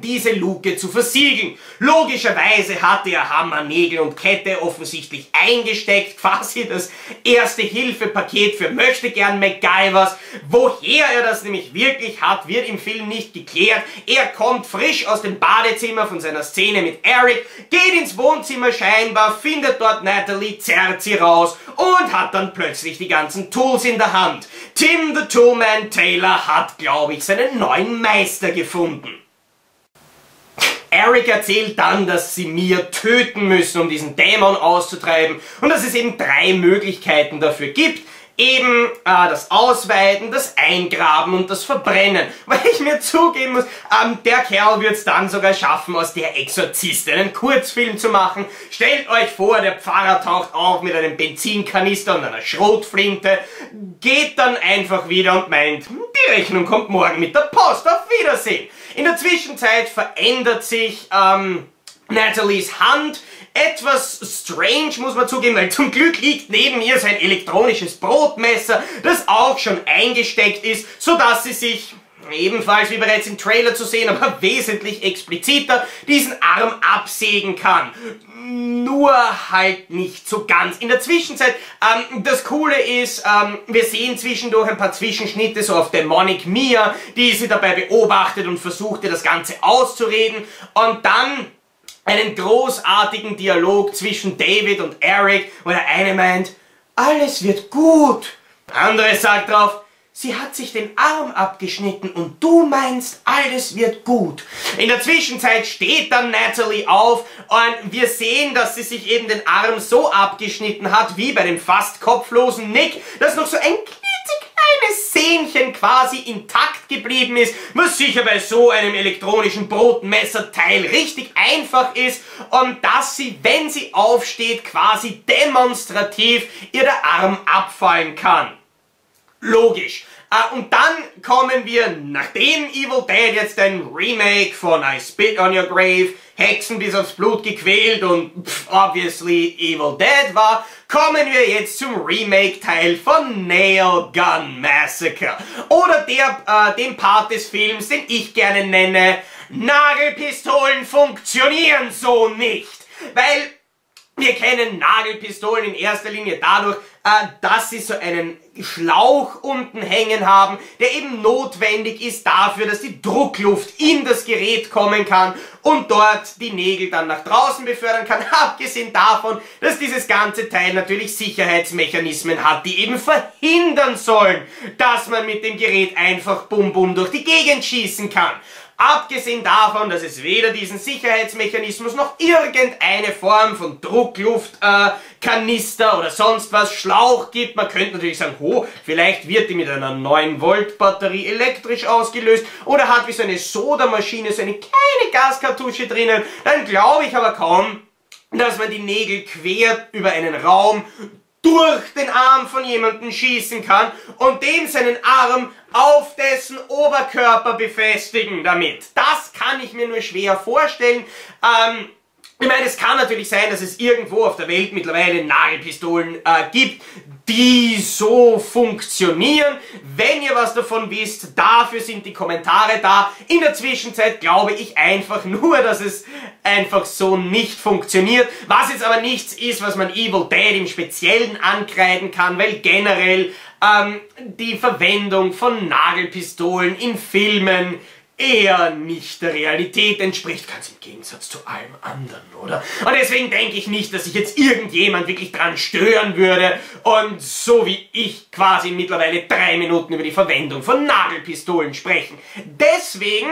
diese Luke zu versiegeln. Logischerweise hatte er Hammer, Nägel und Kette offensichtlich eingesteckt, *laughs* quasi das erste Hilfepaket für Möchtegern MacGyvers. Woher er das nämlich wirklich hat, wird im Film nicht geklärt. Er kommt frisch aus dem Badezimmer von seiner Szene mit Eric, geht ins Wohnzimmer scheinbar, findet dort Natalie, zerrt sie raus und hat dann plötzlich die ganzen Tools in der Hand. Tim the Toolman Taylor hat, glaube ich, seinen neuen Meister gefunden. Eric erzählt dann, dass sie Mia töten müssen, um diesen Dämon auszutreiben und dass es eben drei Möglichkeiten dafür gibt. Eben äh, das Ausweiten, das Eingraben und das Verbrennen. *laughs* Weil ich mir zugeben muss, ähm, der Kerl wird es dann sogar schaffen, aus der Exorzistin einen Kurzfilm zu machen. Stellt euch vor, der Pfarrer taucht auf mit einem Benzinkanister und einer Schrotflinte, geht dann einfach wieder und meint, hm, die Rechnung kommt morgen mit der Post, auf Wiedersehen. In der Zwischenzeit verändert sich ähm, Nathalies Hand. Etwas strange, muss man zugeben, weil zum Glück liegt neben ihr sein elektronisches Brotmesser, das auch schon eingesteckt ist, sodass sie sich ebenfalls wie bereits im Trailer zu sehen, aber *laughs* wesentlich expliziter, diesen Arm absägen kann. Nur halt nicht so ganz. In der Zwischenzeit, ähm, das Coole ist, ähm, wir sehen zwischendurch ein paar Zwischenschnitte so auf Demonic Mia, die sie dabei beobachtet und versuchte das Ganze auszureden und dann einen großartigen Dialog zwischen David und Eric, wo der eine meint, alles wird gut. Der andere sagt drauf, Sie hat sich den Arm abgeschnitten und du meinst, alles wird gut. In der Zwischenzeit steht dann Natalie auf und wir sehen, dass sie sich eben den Arm so abgeschnitten hat, wie bei dem fast kopflosen Nick, dass noch so ein klitzekleines Sehnchen quasi intakt geblieben ist, was sicher bei so einem elektronischen Brotmesserteil richtig einfach ist und dass sie, wenn sie aufsteht, quasi demonstrativ ihr der Arm abfallen kann. Logisch. Uh, und dann kommen wir, nachdem Evil Dead jetzt ein Remake von I Spit on Your Grave, Hexen bis aufs Blut gequält und pff, obviously Evil Dead war, kommen wir jetzt zum Remake-Teil von Nail Gun Massacre. Oder der, äh, dem Part des Films, den ich gerne nenne, Nagelpistolen funktionieren so nicht. Weil Wir kennen Nagelpistolen in erster Linie dadurch, äh, dass sie so einen Schlauch unten hängen haben, der eben notwendig ist dafür, dass die Druckluft in das Gerät kommen kann und dort die Nägel dann nach draußen befördern kann. *laughs* Abgesehen davon, dass dieses ganze Teil natürlich Sicherheitsmechanismen hat, die eben verhindern sollen, dass man mit dem Gerät einfach bum bum durch die Gegend schießen kann. Abgesehen davon, dass es weder diesen Sicherheitsmechanismus noch irgendeine Form von Druckluftkanister äh, oder sonst was, Schlauch gibt. Man könnte natürlich sagen, ho, vielleicht wird die mit einer 9 Volt Batterie elektrisch ausgelöst oder hat wie so eine Sodamaschine so eine kleine Gaskartusche drinnen. Dann glaube ich aber kaum, dass man die Nägel quer über einen Raum durch den Arm von jemandem schießen kann und dem seinen Arm auf dessen Oberkörper befestigen damit. Das kann ich mir nur schwer vorstellen. Ähm, ich meine, es kann natürlich sein, dass es irgendwo auf der Welt mittlerweile Nagelpistolen äh, gibt, die so funktionieren. Wenn ihr was davon wisst, dafür sind die Kommentare da. In der Zwischenzeit glaube ich einfach nur, dass es einfach so nicht funktioniert. Was jetzt aber nichts ist, was man Evil Dead im Speziellen ankreiden kann, weil generell ähm, die Verwendung von Nagelpistolen in Filmen eher nicht der Realität entspricht, ganz im Gegensatz zu allem anderen, oder? Und deswegen denke ich nicht, dass sich jetzt irgendjemand wirklich dran stören würde und so wie ich quasi mittlerweile drei Minuten über die Verwendung von Nagelpistolen sprechen. Deswegen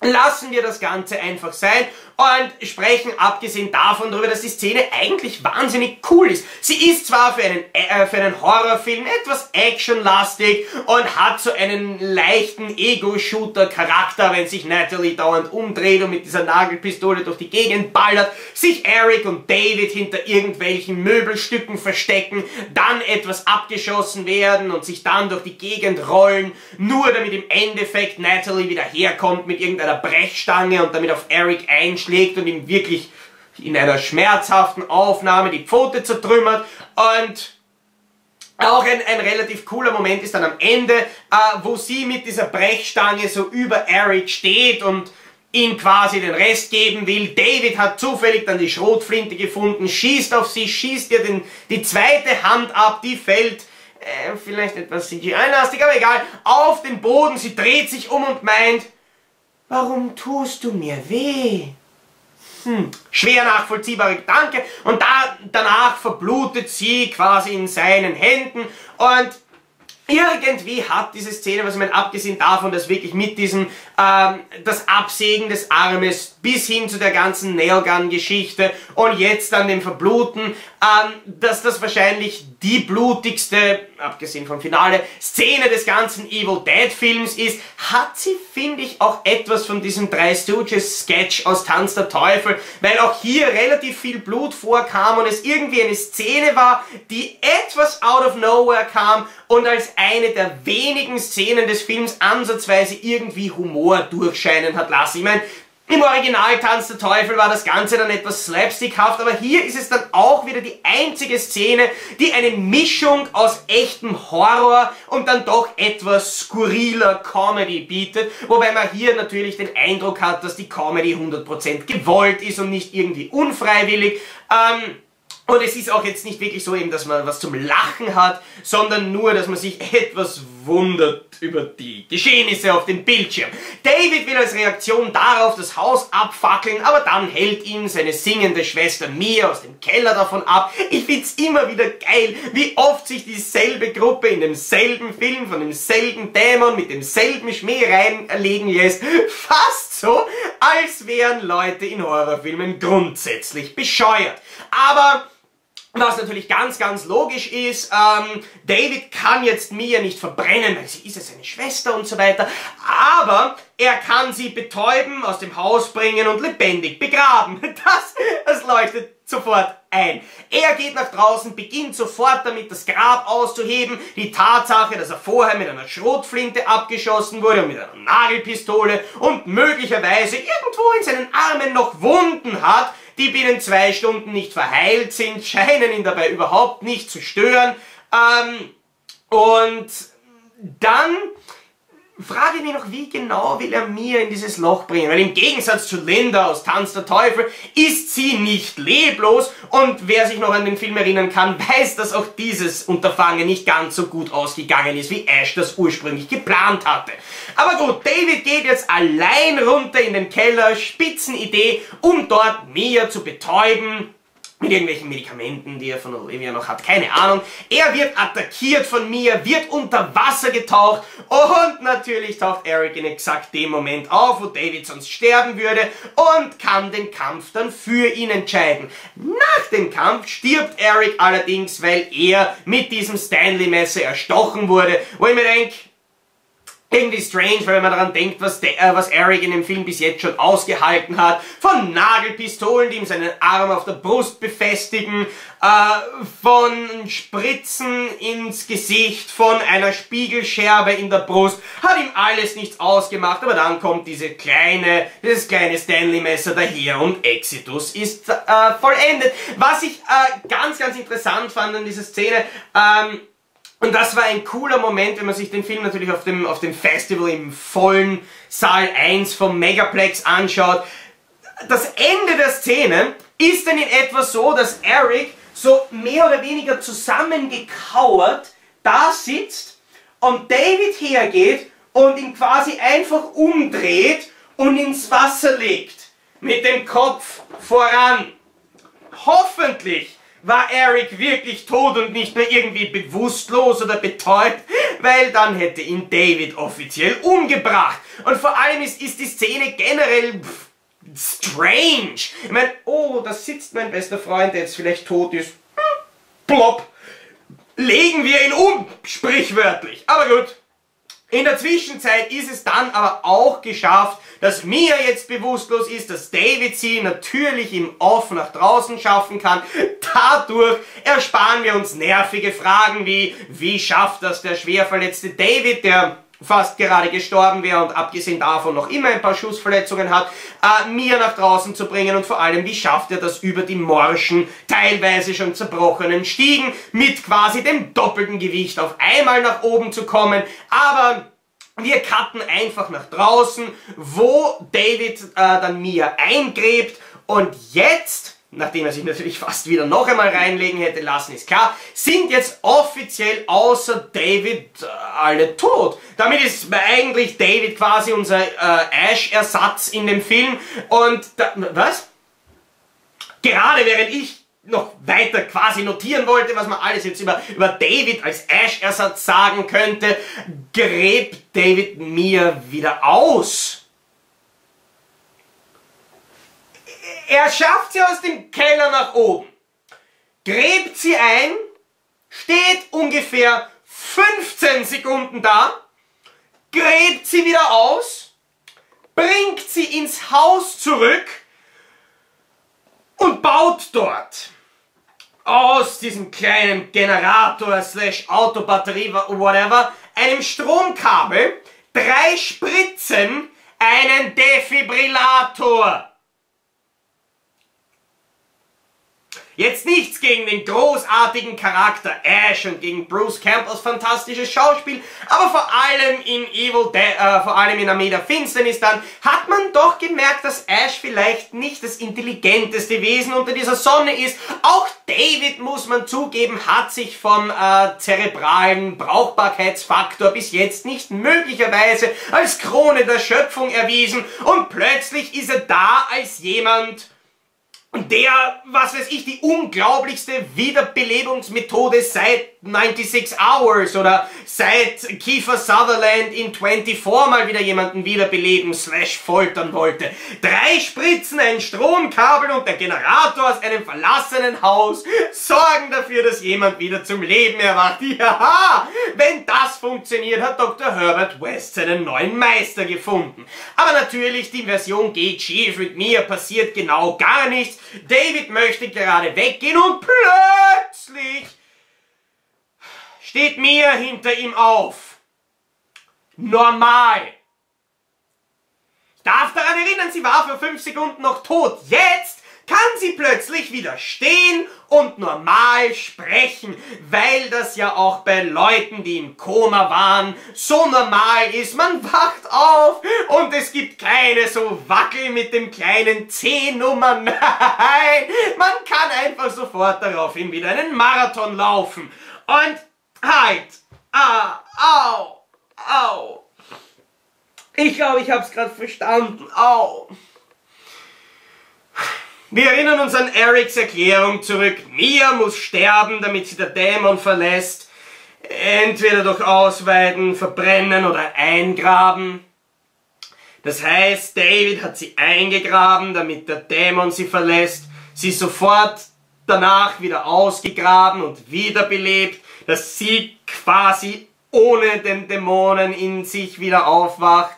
lassen wir das Ganze einfach sein und sprechen abgesehen davon darüber, dass die Szene eigentlich wahnsinnig cool ist. Sie ist zwar für einen, äh, für einen Horrorfilm etwas actionlastig und hat so einen leichten Ego-Shooter-Charakter, wenn sich Natalie dauernd umdreht und mit dieser Nagelpistole durch die Gegend ballert, sich Eric und David hinter irgendwelchen Möbelstücken verstecken, dann etwas abgeschossen werden und sich dann durch die Gegend rollen, nur damit im Endeffekt Natalie wieder herkommt mit irgendeiner Brechstange und damit auf Eric einschlägt schlägt und ihm wirklich in einer schmerzhaften Aufnahme die Pfote zertrümmert und auch ein, ein relativ cooler Moment ist dann am Ende, äh, wo sie mit dieser Brechstange so über Eric steht und ihm quasi den Rest geben will. David hat zufällig dann die Schrotflinte gefunden, schießt auf sie, schießt ihr den, die zweite Hand ab, die fällt äh, vielleicht etwas CGI-lastig, aber egal, auf den Boden. Sie dreht sich um und meint, warum tust du mir weh? Hm, schwer nachvollziehbare Gedanke. Und da, danach verblutet sie quasi in seinen Händen und irgendwie hat diese Szene, was ich meine, abgesehen davon, dass wirklich mit diesem, ähm, das Absägen des Armes bis hin zu der ganzen Nailgun-Geschichte und jetzt dann dem Verbluten, ähm, dass das wahrscheinlich die blutigste, abgesehen vom Finale, Szene des ganzen Evil Dead Films ist, hat sie, finde ich, auch etwas von diesem Drei Stooges Sketch aus Tanz der Teufel, weil auch hier relativ viel Blut vorkam und es irgendwie eine Szene war, die etwas out of nowhere kam und als eine der wenigen Szenen des Films ansatzweise irgendwie Humor durchscheinen hat lassen. Ich meine, im Original Tanz der Teufel war das Ganze dann etwas slapstickhaft, aber hier ist es dann auch wieder die einzige Szene, die eine Mischung aus echtem Horror und dann doch etwas skurriler Comedy bietet, wobei man hier natürlich den Eindruck hat, dass die Comedy 100% gewollt ist und nicht irgendwie unfreiwillig. Ähm, und es ist auch jetzt nicht wirklich so eben, dass man was zum Lachen hat, sondern nur, dass man sich etwas wundert über die Geschehnisse auf dem Bildschirm. David will als Reaktion darauf das Haus abfackeln, aber dann hält ihn seine singende Schwester Mia aus dem Keller davon ab. Ich find's immer wieder geil, wie oft sich dieselbe Gruppe in demselben Film von demselben Dämon mit demselben Schmäh reinlegen lässt. Fast so, als wären Leute in Horrorfilmen grundsätzlich bescheuert. Aber was natürlich ganz, ganz logisch ist, ähm, David kann jetzt Mia nicht verbrennen, weil sie ist ja seine Schwester und so weiter, aber er kann sie betäuben, aus dem Haus bringen und lebendig begraben. *laughs* Das, das leuchtet sofort ein. Er geht nach draußen, beginnt sofort damit, das Grab auszuheben. Die Tatsache, dass er vorher mit einer Schrotflinte abgeschossen wurde und mit einer Nagelpistole und möglicherweise irgendwo in seinen Armen noch Wunden hat, die binnen zwei Stunden nicht verheilt sind, scheinen ihn dabei überhaupt nicht zu stören. Ähm, und dann frage mich noch, wie genau will er mir in dieses Loch bringen? Weil im Gegensatz zu Linda aus Tanz der Teufel ist sie nicht leblos und wer sich noch an den Film erinnern kann, *laughs* weiß, dass auch dieses Unterfangen nicht ganz so gut ausgegangen ist, wie Ash das ursprünglich geplant hatte. Aber gut, David geht jetzt allein runter in den Keller, Spitzenidee, um dort Mia zu betäuben mit irgendwelchen Medikamenten, die er von Olivia noch hat, keine Ahnung. Er wird attackiert von mir, wird unter Wasser getaucht und natürlich taucht Eric in exakt dem Moment auf, wo David sonst sterben würde und kann den Kampf dann für ihn entscheiden. Nach dem Kampf stirbt Eric allerdings, weil er mit diesem Stanley-Messer erstochen wurde, wo ich mir denke, irgendwie strange, weil man daran denkt, was, der, äh, was Eric in dem Film bis jetzt schon ausgehalten hat. Von Nagelpistolen, die ihm seinen Arm auf der Brust befestigen, äh, von Spritzen ins Gesicht, von einer Spiegelscherbe in der Brust. Hat ihm alles nichts ausgemacht, aber dann kommt diese kleine, dieses kleine Stanley-Messer daher und Exitus ist äh, vollendet. Was ich äh, ganz, ganz interessant fand an dieser Szene, ähm, und das war ein cooler Moment, wenn man sich den Film natürlich auf dem, auf dem Festival im vollen Saal 1 vom Megaplex anschaut. Das Ende der Szene ist dann in etwa so, dass Eric so mehr oder weniger zusammengekauert da sitzt und David hergeht und ihn quasi einfach umdreht und ins Wasser legt. Mit dem Kopf voran. Hoffentlich war Eric wirklich tot und nicht nur irgendwie bewusstlos oder betäubt, weil dann hätte ihn David offiziell umgebracht. Und vor allem ist, ist die Szene generell pff, strange. Ich meine, oh, da sitzt mein bester Freund, der jetzt vielleicht tot ist. Hm, plopp. Legen wir ihn um, sprichwörtlich. Aber gut. In der Zwischenzeit ist es dann aber auch geschafft, dass Mia jetzt bewusstlos ist, dass David sie natürlich im Off nach draußen schaffen kann. Dadurch ersparen wir uns nervige Fragen wie, wie schafft das der schwer verletzte David, der fast gerade gestorben wäre und abgesehen davon noch immer ein paar Schussverletzungen hat, äh, Mia nach draußen zu bringen und vor allem, wie schafft er das über die morschen, teilweise schon zerbrochenen Stiegen mit quasi dem doppelten Gewicht auf einmal nach oben zu kommen, aber wir cutten einfach nach draußen, wo David äh, dann Mia eingräbt. Und jetzt, nachdem er sich natürlich *laughs* fast wieder noch einmal reinlegen hätte lassen, ist klar, sind jetzt offiziell außer David äh, alle tot. Damit ist eigentlich David quasi unser äh, Ash-Ersatz in dem Film und da, was? Gerade während ich noch weiter quasi notieren wollte, was man alles jetzt über, über David als Ash-Ersatz sagen könnte, gräbt David mir wieder aus. Er schafft sie aus dem Keller nach oben, gräbt sie ein, steht ungefähr 15 Sekunden da, gräbt sie wieder aus, bringt sie ins Haus zurück und baut dort aus diesem kleinen Generator slash Autobatterie, whatever, einem Stromkabel, drei Spritzen, einen Defibrillator. Jetzt nichts gegen den großartigen Charakter Ash und gegen Bruce Campbells fantastisches Schauspiel, aber vor allem in Evil De äh, vor allem in Armee der Finsternis dann, hat man doch gemerkt, dass Ash vielleicht nicht das intelligenteste Wesen unter dieser Sonne ist. Auch David, muss man zugeben, hat sich vom äh, zerebralen Brauchbarkeitsfaktor bis jetzt nicht möglicherweise als Krone der Schöpfung erwiesen und plötzlich ist er da als jemand, der, was weiß ich, die unglaublichste Wiederbelebungsmethode seit 96 Hours oder seit Kiefer Sutherland in 24 mal wieder jemanden wiederbeleben slash foltern wollte. Drei Spritzen, ein Stromkabel und der Generator aus einem verlassenen Haus sorgen dafür, dass jemand wieder zum Leben erwacht. *laughs* Ja, wenn das funktioniert, hat Dr. Herbert West seinen neuen Meister gefunden. Aber natürlich, die Version geht schief, mit mir passiert genau gar nichts. David möchte gerade weggehen und plötzlich steht Mia hinter ihm auf. Normal. Ich darf daran erinnern, sie war für fünf Sekunden noch tot. Jetzt kann sie plötzlich wieder stehen und normal sprechen, weil das ja auch bei Leuten, die im Koma waren, so normal ist. Man wacht auf und es gibt keine so Wackel mit dem kleinen C-Nummern. *laughs* Nein, man kann einfach sofort daraufhin wieder einen Marathon laufen. Und halt, ah, au, au. Ich glaube, ich habe es gerade verstanden. Au. Wir erinnern uns an Erics Erklärung zurück. Mia muss sterben, damit sie der Dämon verlässt. Entweder durch Ausweiden, Verbrennen oder Eingraben. Das heißt, David hat sie eingegraben, damit der Dämon sie verlässt. Sie sofort danach wieder ausgegraben und wiederbelebt, dass sie quasi ohne den Dämonen in sich wieder aufwacht.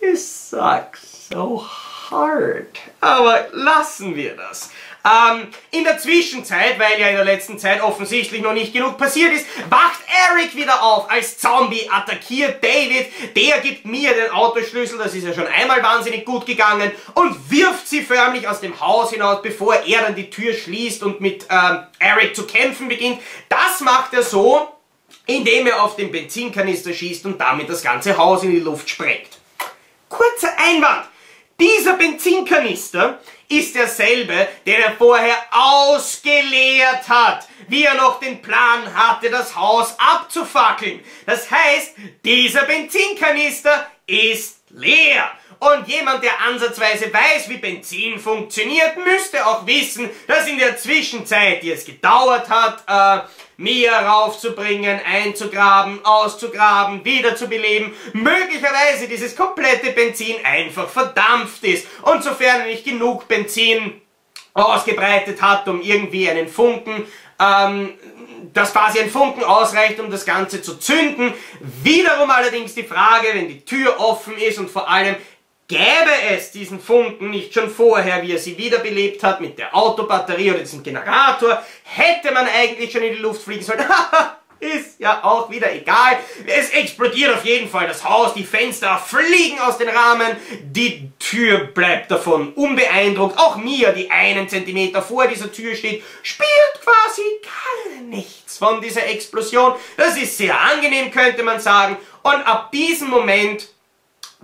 It sucks so hard. Aber lassen wir das. Ähm, in der Zwischenzeit, weil ja in der letzten Zeit offensichtlich noch nicht genug passiert ist, wacht Eric wieder auf als Zombie, attackiert David, der gibt mir den Autoschlüssel, das ist ja schon einmal wahnsinnig gut gegangen, und wirft sie förmlich aus dem Haus hinaus, bevor er dann die Tür schließt und mit ähm, Eric zu kämpfen beginnt. Das macht er so, indem er auf den Benzinkanister schießt und damit das ganze Haus in die Luft sprengt. Kurzer Einwand. Dieser Benzinkanister ist derselbe, den er vorher ausgeleert hat, wie er noch den Plan hatte, das Haus abzufackeln. Das heißt, dieser Benzinkanister ist leer. Und jemand, der ansatzweise weiß, wie Benzin funktioniert, müsste auch wissen, dass in der Zwischenzeit, die es gedauert hat, äh, Mia raufzubringen, einzugraben, auszugraben, wieder zu beleben, möglicherweise dieses komplette Benzin einfach verdampft ist. Und sofern er nicht genug Benzin ausgebreitet hat, um irgendwie einen Funken, ähm, dass quasi ein Funken ausreicht, um das Ganze zu zünden. Wiederum allerdings die Frage, wenn die Tür offen ist und vor allem Gäbe es diesen Funken nicht schon vorher, wie er sie wiederbelebt hat, mit der Autobatterie oder diesem Generator, hätte man eigentlich schon in die Luft fliegen sollen. *laughs* Ist ja auch wieder egal. Es explodiert auf jeden Fall das Haus, die Fenster fliegen aus den Rahmen, die Tür bleibt davon unbeeindruckt. Auch Mia, die einen Zentimeter vor dieser Tür steht, spürt quasi gar nichts von dieser Explosion. Das ist sehr angenehm, könnte man sagen. Und ab diesem Moment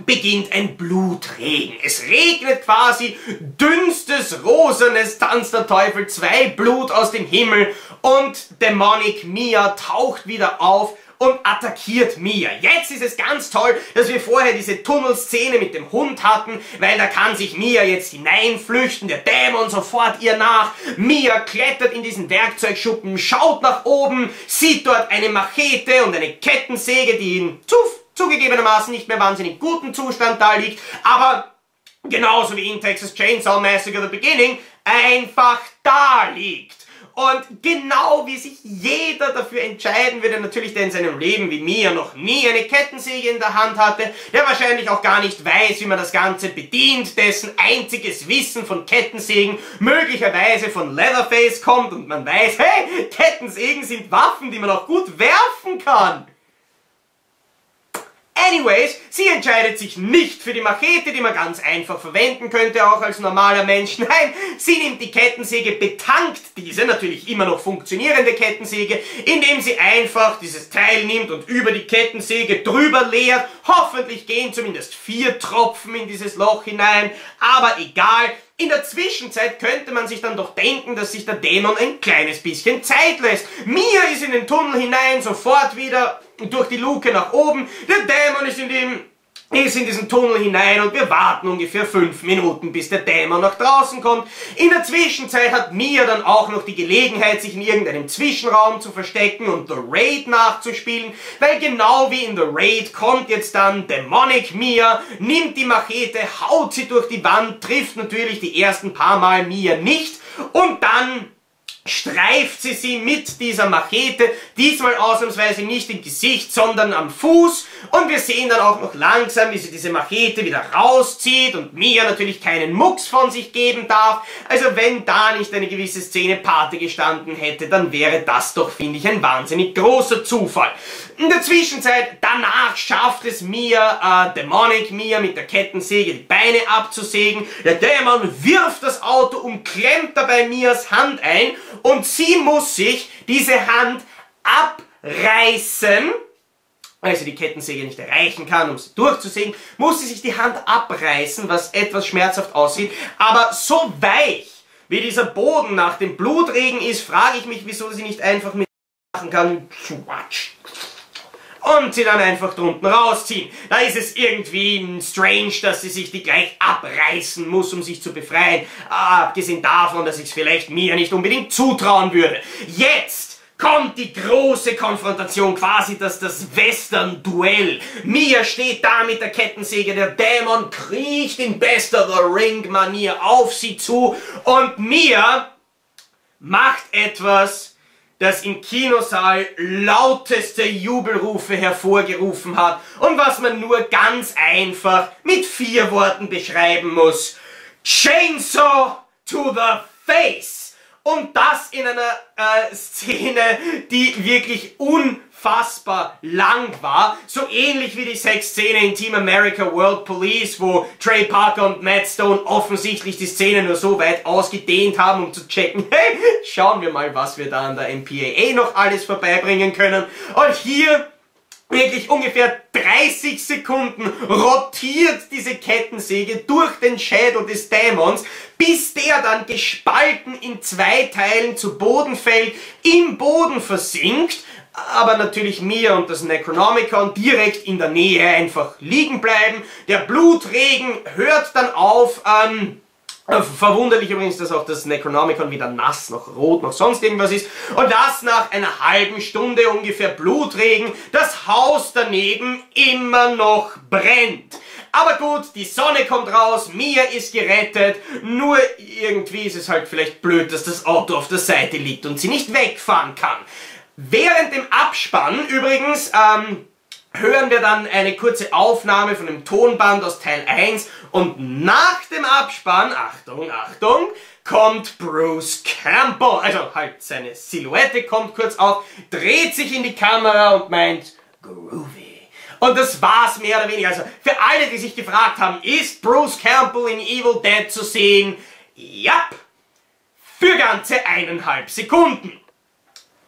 beginnt ein Blutregen. Es regnet quasi dünnstes, rosanes Tanz der Teufel 2 Blut aus dem Himmel und Demonic Mia taucht wieder auf und attackiert Mia. Jetzt ist es ganz toll, dass wir vorher diese Tunnelszene mit dem Hund hatten, weil da kann sich Mia jetzt hineinflüchten, der Dämon sofort ihr nach. Mia klettert in diesen Werkzeugschuppen, schaut nach oben, sieht dort eine Machete und eine Kettensäge, die ihn zu zugegebenermaßen nicht mehr wahnsinnig guten Zustand da liegt, aber genauso wie in Texas Chainsaw Massacre The Beginning einfach da liegt. Und genau wie sich jeder dafür entscheiden würde, natürlich der in seinem Leben wie mir noch nie eine Kettensäge in der Hand hatte, der wahrscheinlich auch gar nicht weiß, wie man das Ganze bedient, dessen einziges Wissen von Kettensägen möglicherweise von Leatherface kommt und man weiß, hey, Kettensägen sind Waffen, die man auch gut werfen kann. Anyways, sie entscheidet sich nicht für die Machete, die man ganz einfach verwenden könnte, auch als normaler Mensch. *laughs* Nein, sie nimmt die Kettensäge, betankt diese, natürlich immer noch funktionierende Kettensäge, indem sie einfach dieses Teil nimmt und über die Kettensäge drüber leert. Hoffentlich gehen zumindest vier Tropfen in dieses Loch hinein, aber egal, in der Zwischenzeit könnte man sich dann doch denken, dass sich der Dämon ein kleines bisschen Zeit lässt. Mia ist in den Tunnel hinein, sofort wieder durch die Luke nach oben. Der Dämon ist in dem ist in diesen Tunnel hinein und wir warten ungefähr fünf Minuten, bis der Dämon nach draußen kommt. In der Zwischenzeit hat Mia dann auch noch die Gelegenheit, sich in irgendeinem Zwischenraum zu verstecken und The Raid nachzuspielen, weil genau wie in The Raid kommt jetzt dann Demonic Mia, nimmt die Machete, haut sie durch die Wand, trifft natürlich die ersten paar Mal Mia nicht und dann streift sie sie mit dieser Machete, diesmal ausnahmsweise nicht im Gesicht, sondern am Fuß und wir sehen dann auch noch langsam, wie sie diese Machete wieder rauszieht und Mia natürlich keinen Mucks von sich geben darf. Also wenn da nicht eine gewisse Szene Pate gestanden hätte, dann wäre das doch, finde ich, ein wahnsinnig großer Zufall. In der Zwischenzeit, danach schafft es Mia, äh, Demonic Mia mit der Kettensäge die Beine abzusägen. Der Dämon wirft das Auto und klemmt dabei Mias Hand ein und sie muss sich diese Hand abreißen, weil sie die Kettensäge nicht erreichen kann, um sie durchzusägen, muss sie sich die Hand abreißen, was etwas schmerzhaft aussieht, aber so weich, wie dieser Boden nach dem Blutregen ist, frage ich mich, wieso sie nicht einfach mit machen kann, und sie dann einfach drunten rausziehen. Da ist es irgendwie strange, dass sie sich die gleich abreißen muss, um sich zu befreien. Abgesehen davon, dass ich es vielleicht mir nicht unbedingt zutrauen würde. Jetzt kommt die große Konfrontation, quasi das, das Western-Duell. Mia steht da mit der Kettensäge, der Dämon kriecht in bester The Ring-Manier auf sie zu und Mia macht etwas, das im Kinosaal lauteste Jubelrufe hervorgerufen hat und was man nur ganz einfach mit vier Worten beschreiben muss. Chainsaw to the face! Und das in einer äh, Szene, die wirklich un unfassbar lang war. So ähnlich wie die Sexszene in Team America World Police, wo Trey Parker und Matt Stone offensichtlich die Szene nur so weit ausgedehnt haben, um zu checken, *laughs* hey, schauen wir mal, was wir da an der MPAA noch alles vorbeibringen können. Und hier wirklich ungefähr 30 Sekunden rotiert diese Kettensäge durch den Schädel des Dämons, bis der dann gespalten in zwei Teilen zu Boden fällt, im Boden versinkt aber natürlich Mia und das Necronomicon direkt in der Nähe einfach liegen bleiben. Der Blutregen hört dann auf, ähm, Verwunderlich übrigens, dass auch das Necronomicon wieder nass, noch rot, noch sonst irgendwas ist. Und das nach einer halben Stunde ungefähr Blutregen, das Haus daneben immer noch brennt. Aber gut, die Sonne kommt raus, Mia ist gerettet, nur irgendwie ist es halt vielleicht blöd, dass das Auto auf der Seite liegt und sie nicht wegfahren kann. Während dem Abspann übrigens ähm, hören wir dann eine kurze Aufnahme von dem Tonband aus Teil 1 und nach dem Abspann, Achtung, Achtung, kommt Bruce Campbell, also halt seine Silhouette kommt kurz auf, dreht sich in die Kamera und meint, groovy. Und das war's mehr oder weniger. Also für alle, die sich gefragt haben, ist Bruce Campbell in Evil Dead zu sehen? Ja, für ganze eineinhalb Sekunden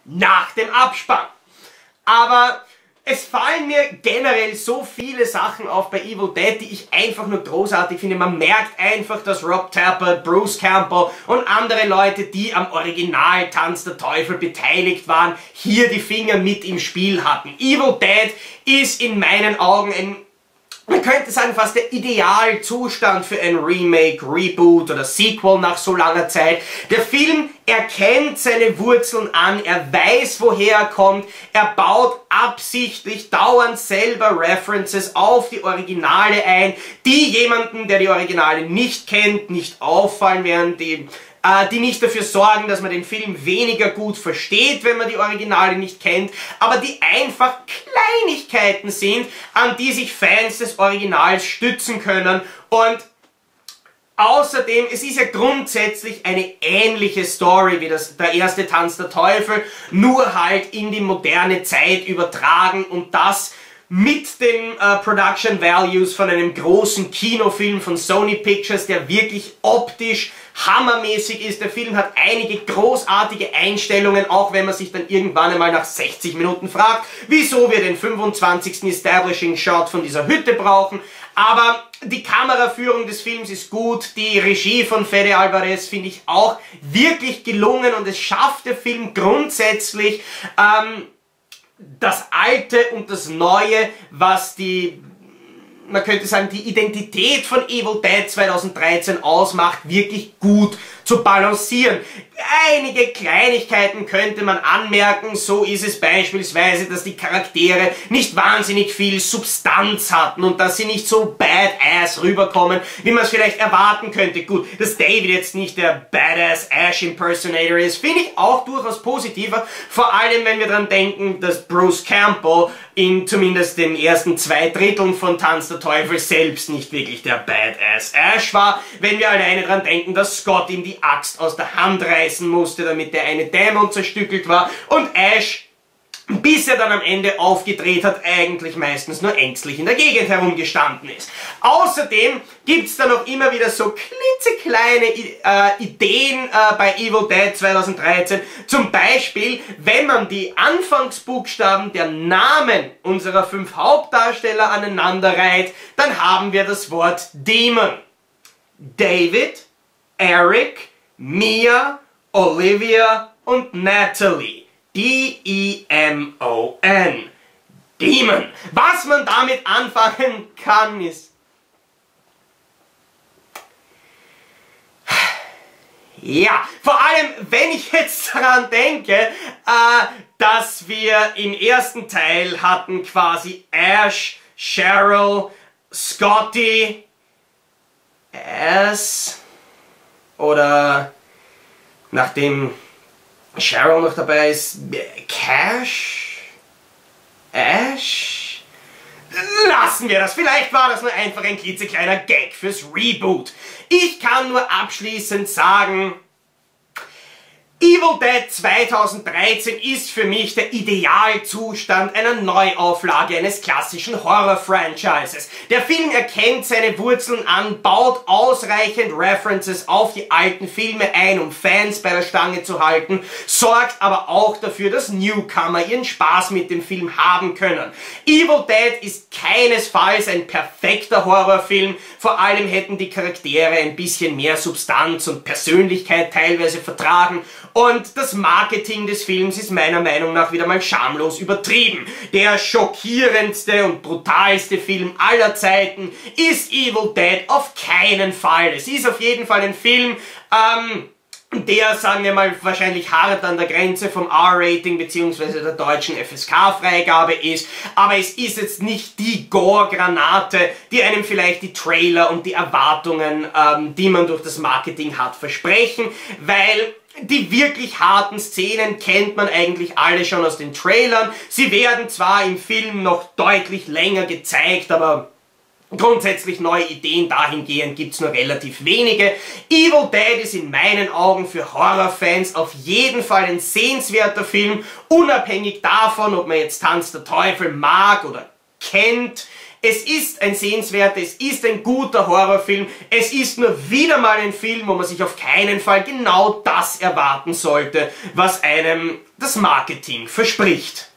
nach dem Abspann. Aber es fallen mir generell so viele Sachen auf bei Evil Dead, die ich einfach nur großartig finde. Man merkt einfach, dass Rob Tapper, Bruce Campbell und andere Leute, die am Original Tanz der Teufel beteiligt waren, hier die Finger mit im Spiel hatten. Evil Dead ist in meinen Augen ein man könnte sagen, fast der Idealzustand für ein Remake, Reboot oder Sequel nach so langer Zeit. Der Film erkennt seine Wurzeln an, er weiß, woher er kommt, er baut absichtlich dauernd selber References auf die Originale ein, die jemanden, der die Originale nicht kennt, nicht auffallen werden, die die nicht dafür sorgen, dass man den Film weniger gut versteht, wenn man die Originale nicht kennt, aber die einfach Kleinigkeiten sind, an die sich Fans des Originals stützen können. Und Außerdem, es ist ja grundsätzlich eine ähnliche Story wie das, der erste Tanz der Teufel, nur halt in die moderne Zeit übertragen und das mit den äh, Production Values von einem großen Kinofilm von Sony Pictures, der wirklich optisch hammermäßig ist. Der Film hat einige großartige Einstellungen, auch wenn man sich dann irgendwann einmal nach 60 Minuten fragt, wieso wir den 25. Establishing Shot von dieser Hütte brauchen. Aber die Kameraführung des Films ist gut, die Regie von Fede Alvarez finde ich auch wirklich gelungen und es schafft der Film grundsätzlich, ähm, das Alte und das Neue, was die, man könnte sagen, die Identität von Evil Dead 2013 ausmacht, wirklich gut zu balancieren. Einige Kleinigkeiten könnte man anmerken, so ist es beispielsweise, dass die Charaktere nicht wahnsinnig viel Substanz hatten und dass sie nicht so badass rüberkommen, wie man es vielleicht erwarten könnte. Gut, dass David jetzt nicht der badass Ash Impersonator ist, finde ich auch durchaus positiver, vor allem wenn wir daran denken, dass Bruce Campbell in zumindest den ersten zwei Dritteln von Tanz der Teufel selbst nicht wirklich der badass Ash war, wenn wir alleine daran denken, dass Scott ihm die Axt aus der Hand reißen musste, damit der eine Dämon zerstückelt war und Ash bis er dann am Ende aufgedreht hat, eigentlich meistens nur ängstlich in der Gegend herumgestanden ist. Außerdem gibt's da noch immer wieder so klitzekleine äh, Ideen äh, bei Evil Dead 2013. Zum Beispiel, wenn man die Anfangsbuchstaben der Namen unserer fünf Hauptdarsteller aneinander reiht, dann haben wir das Wort Demon. David, Eric, Mia, Olivia und Natalie. D-E-M-O-N. Demon. Was man damit anfangen kann, ist... Ja, vor allem, wenn ich jetzt daran denke, äh, dass wir im ersten Teil hatten quasi Ash, Cheryl, Scotty, S oder nachdem Cheryl noch dabei ist, Cash, Ash. Lassen wir das. Vielleicht war das nur einfach ein klitzekleiner Gag fürs Reboot. Ich kann nur abschließend sagen, Evil Dead 2013 ist für mich der Idealzustand einer Neuauflage eines klassischen Horror-Franchises. Der Film erkennt seine Wurzeln an, baut ausreichend References auf die alten Filme ein, um Fans bei der Stange zu halten, sorgt aber auch dafür, dass Newcomer ihren Spaß mit dem Film haben können. Evil Dead ist keinesfalls ein perfekter Horrorfilm, vor allem hätten die Charaktere ein bisschen mehr Substanz und Persönlichkeit teilweise vertragen und das Marketing des Films ist meiner Meinung nach wieder mal schamlos übertrieben. Der schockierendste und brutalste Film aller Zeiten ist Evil Dead auf keinen Fall. Es ist auf jeden Fall ein Film, ähm, der, sagen wir mal, wahrscheinlich hart an der Grenze vom R-Rating bzw. der deutschen FSK-Freigabe ist, aber es ist jetzt nicht die Gore-Granate, die einem vielleicht die Trailer und die Erwartungen, ähm, die man durch das Marketing hat, versprechen, weil die wirklich harten Szenen kennt man eigentlich alle schon aus den Trailern. Sie werden zwar im Film noch deutlich länger gezeigt, aber Grundsätzlich neue Ideen dahingehend gibt's nur relativ wenige. Evil Dead ist in meinen Augen für Horrorfans auf jeden Fall ein sehenswerter Film, unabhängig davon, ob man jetzt Tanz der Teufel mag oder kennt. Es ist ein sehenswerter, es ist ein guter Horrorfilm. Es ist nur wieder mal ein Film, wo man sich auf keinen Fall genau das erwarten sollte, was einem das Marketing verspricht.